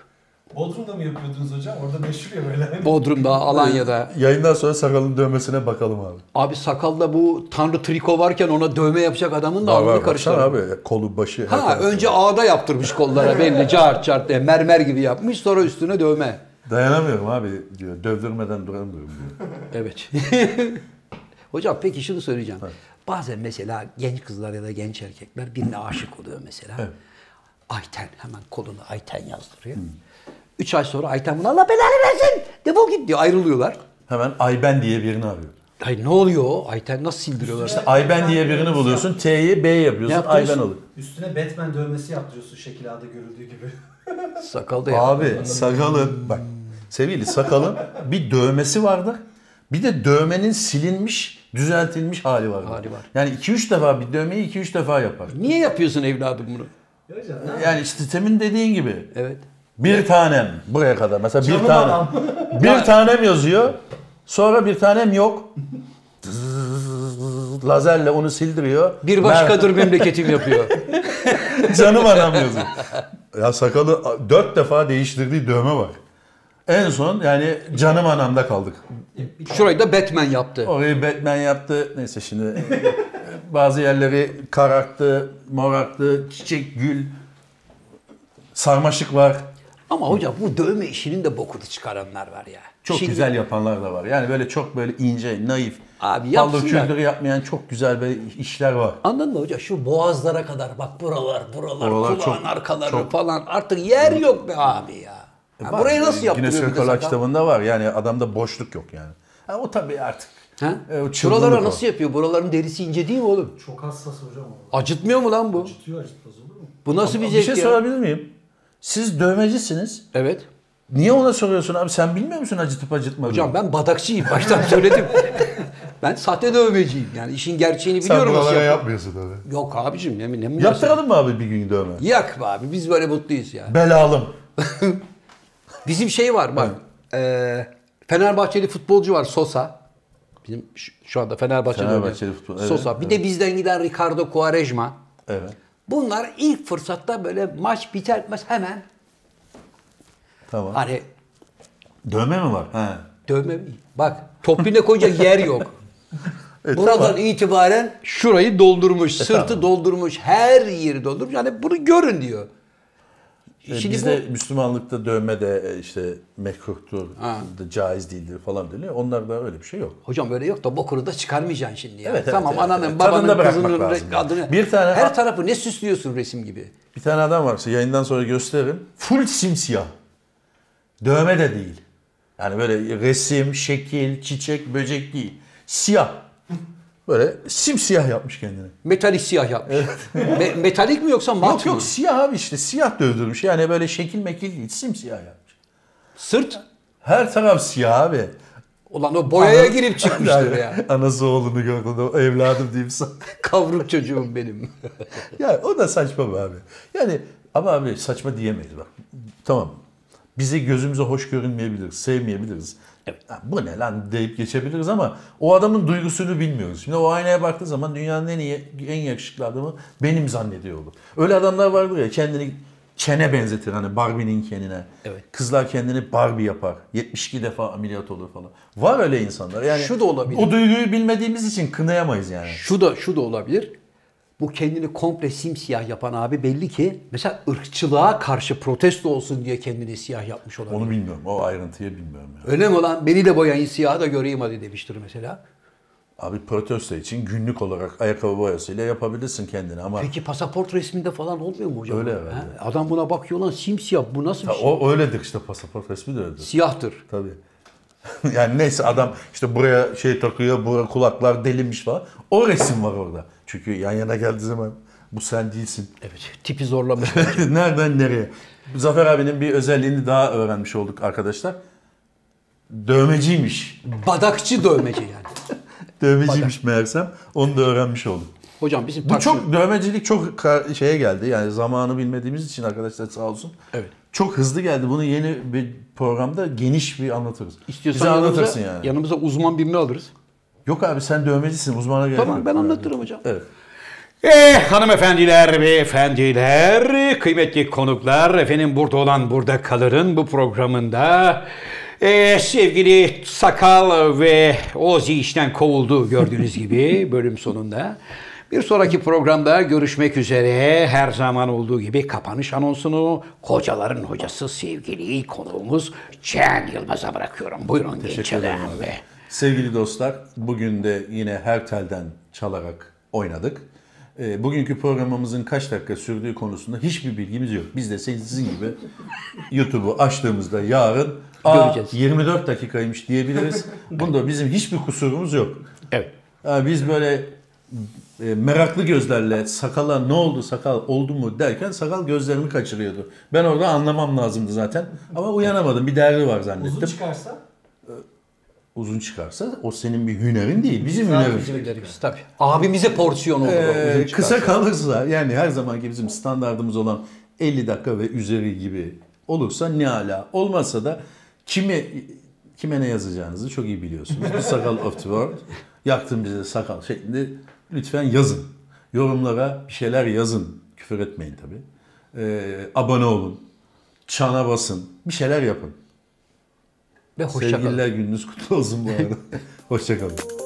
Bodrum'da mı yapıyordunuz hocam? Orada meşhur ya böyle. Bodrum'da, Alanya'da. Yayından sonra sakalın dövmesine bakalım abi. Abi sakalda bu tanrı triko varken ona dövme yapacak adamın da alnını karıştırıyor. abi kolu başı. Ha önce ağda yaptırmış kollara belli cart cart diye mermer gibi yapmış sonra üstüne dövme. Dayanamıyorum abi diyor. Dövdürmeden duramıyorum diyor. Evet. Hocam peki şunu söyleyeceğim. Bazen mesela genç kızlar ya da genç erkekler birine aşık oluyor mesela. Evet. Ayten hemen koluna Ayten yazdırıyor. Üç ay sonra Ayten buna Allah belanı versin defol git diyor ayrılıyorlar. Hemen Ayben diye birini arıyor. Ay ne oluyor o? Ayten nasıl sildiriyorlar? İşte Ayben diye birini buluyorsun. T'yi B yapıyorsun. Ayben oluyor. Üstüne Batman dövmesi yaptırıyorsun şekil A'da görüldüğü gibi. Sakalda ya. Abi sakalın bak sevgili sakalın bir dövmesi vardır. Bir de dövmenin silinmiş, düzeltilmiş hali vardır. Hali var. Yani 2-3 defa bir dövmeyi 2-3 defa yapar. Niye yapıyorsun evladım bunu? Yani işte temin dediğin gibi. Evet. Bir tanem buraya kadar. Mesela bir Canım tanem. adam. Bir tanem yazıyor. Sonra bir tanem yok. Zzz, Lazerle onu sildiriyor. Bir başkadır memleketim yapıyor. Canım anam yazıyor. Ya sakalı dört defa değiştirdiği dövme var. En son yani canım anamda kaldık. Şurayı da Batman yaptı. Orayı Batman yaptı. Neyse şimdi bazı yerleri kararttı, morarttı, çiçek, gül, sarmaşık var. Ama hocam bu dövme işinin de bokunu çıkaranlar var ya. Çok Şimdi- güzel yapanlar da var. Yani böyle çok böyle ince, naif. Abi küldürü yapmayan çok güzel böyle işler var. Anladın mı hocam? Şu boğazlara kadar bak buralar, buralar, Oralar kulağın çok- arkaları çok- falan. Artık yer yok be abi ya. Ha, Var. burayı nasıl yaptırıyor bir Rekorlar sakal? kitabında var. Yani adamda boşluk yok yani. Ha, o tabii artık. Ha? E, o. nasıl yapıyor? Buraların derisi ince değil mi oğlum? Çok hassas hocam o. Acıtmıyor mu lan bu? Acıtıyor acıtmaz olur mu? Bu nasıl bir Bir zevk şey ya? sorabilir miyim? Siz dövmecisiniz. Evet. Niye ona soruyorsun abi? Sen bilmiyor musun acıtıp acıtmadığını? Hocam ben badakçıyım. Baştan söyledim. ben sahte dövmeciyim. Yani işin gerçeğini Sen biliyorum. nasıl buralara yap- yapmıyorsun tabii. Yok abicim. Ne, ne. Yaptıralım mı abi bir gün dövme? Yak be abi. Biz böyle mutluyuz ya. Belalım. Bizim şey var bak. eee, Fenerbahçeli futbolcu var Sosa. Bizim şu, anda Fenerbahçe'de Fenerbahçeli futbol- evet, Sosa. Bir de bizden giden Ricardo Quaresma. Evet. Bunlar ilk fırsatta böyle maç biter bitmez hemen Tamam. hani Dövme mi var? He. dövme bak topine koyacak yer yok. Buradan itibaren şurayı doldurmuş, sırtı E, tamam. doldurmuş, her yeri doldurmuş. Yani bunu görün diyor. E, Şimdi Bizde bu- Müslümanlıkta dövme de e, işte mekruhtur, Ha. da caiz değildir falan deniyor. Onlarda öyle bir şey yok. Hocam böyle yok da bokunu da çıkarmayacaksın şimdi ya. Evet, tamam evet, ananın evet. babanın Tadında kızının lazım yani. adını. Bir tane- her tarafı ne süslüyorsun resim gibi. Bir tane adam varsa yayından sonra gösteririm. Full simsiyah. Dövme de değil. Yani böyle resim, şekil, çiçek, böcek değil. Siyah. Böyle simsiyah yapmış kendini. Metalik siyah yapmış. Me- metalik mi yoksa mat Yok mı? yok siyah abi işte siyah dövdürmüş. Yani böyle şekil mekil değil simsiyah yapmış. Sırt. Her taraf siyah abi. Ulan o boyaya Ana- girip çıkmıştır ya. Anası oğlunu gördü evladım diyeyim sana. Kavruk çocuğum benim. ya o da saçma be abi. Yani ama abi saçma diyemeyiz bak. Tamam. Bize gözümüze hoş görünmeyebiliriz, sevmeyebiliriz. Ha, bu ne lan deyip geçebiliriz ama o adamın duygusunu bilmiyoruz. Şimdi o aynaya baktığı zaman dünyanın en iyi, en yakışıklı adamı benim zannediyor olur. Öyle adamlar vardır ya kendini Kene benzetir hani Barbie'nin kenine. Evet. Kızlar kendini Barbie yapar. 72 defa ameliyat olur falan. Var öyle insanlar. Yani Şu da olabilir. O duyguyu bilmediğimiz için kınayamayız yani. Şu da şu da olabilir. Bu kendini komple simsiyah yapan abi belli ki mesela ırkçılığa karşı protesto olsun diye kendini siyah yapmış olabilir. Onu bilmiyorum. O ayrıntıyı bilmiyorum ya. Öyle mi lan? Beni de boyayın siyahı da göreyim hadi demiştir mesela. Abi protesto için günlük olarak ayakkabı boyasıyla yapabilirsin kendini ama Peki pasaport resminde falan olmuyor mu hocam? Öyle Ha? herhalde. Adam buna bakıyor lan simsiyah bu nasıl bir şey? o öyledir işte pasaport resmi de öyledir. Siyahtır. Tabii. yani neyse adam işte buraya şey takıyor, buraya kulaklar delinmiş falan. O resim var orada. Çünkü yan yana geldiği zaman bu sen değilsin. Evet tipi zorlamış. Nereden nereye? Zafer abinin bir özelliğini daha öğrenmiş olduk arkadaşlar. Dövmeciymiş. Badakçı dövmeci yani. Dövmeciymiş meğersem. Onu da öğrenmiş olduk. Hocam bizim Bu çok dövmecilik çok şeye geldi. Yani zamanı bilmediğimiz için arkadaşlar sağ olsun. Evet. Çok hızlı geldi. Bunu yeni bir programda geniş bir anlatırız. İstiyorsan Bize yanımıza, anlatırsın yani. yanımıza uzman birini alırız. Yok abi sen dövmecisin. Uzmana gerek Tamam ben anlatırım hocam. Evet. Eh hanımefendiler, beyefendiler, kıymetli konuklar, efendim burada olan burada kalırın bu programında eh, sevgili Sakal ve Ozi işten kovuldu gördüğünüz gibi bölüm sonunda. Bir sonraki programda görüşmek üzere. Her zaman olduğu gibi kapanış anonsunu hocaların hocası sevgili konuğumuz Can Yılmaz'a bırakıyorum. Buyurun genç Teşekkür ederim adam. Sevgili dostlar, bugün de yine her telden çalarak oynadık. E, bugünkü programımızın kaç dakika sürdüğü konusunda hiçbir bilgimiz yok. Biz de sizin gibi YouTube'u açtığımızda yarın Aa, Göreceğiz. 24 dakikaymış diyebiliriz. Bunda bizim hiçbir kusurumuz yok. Evet. Ha, biz böyle e, meraklı gözlerle sakala ne oldu sakal oldu mu derken sakal gözlerimi kaçırıyordu. Ben orada anlamam lazımdı zaten. Ama uyanamadım. Bir derdi var zannettim. Uzun çıkarsa uzun çıkarsa o senin bir hünerin değil. Bizim hünerimiz. bir Söyleriz tabii. Abimize porsiyon olur. Ee, kısa kalırsa yani her zamanki bizim standartımız olan 50 dakika ve üzeri gibi olursa ne ala. Olmazsa da kimi kime ne yazacağınızı çok iyi biliyorsunuz. Bir sakal of the world. Yaktın bize sakal şeklinde lütfen yazın. Yorumlara bir şeyler yazın. Küfür etmeyin tabii. e, abone olun. Çana basın. Bir şeyler yapın. Ve hoşça kalın. Sevgililer gününüz kutlu olsun bu arada. Hoşçakalın.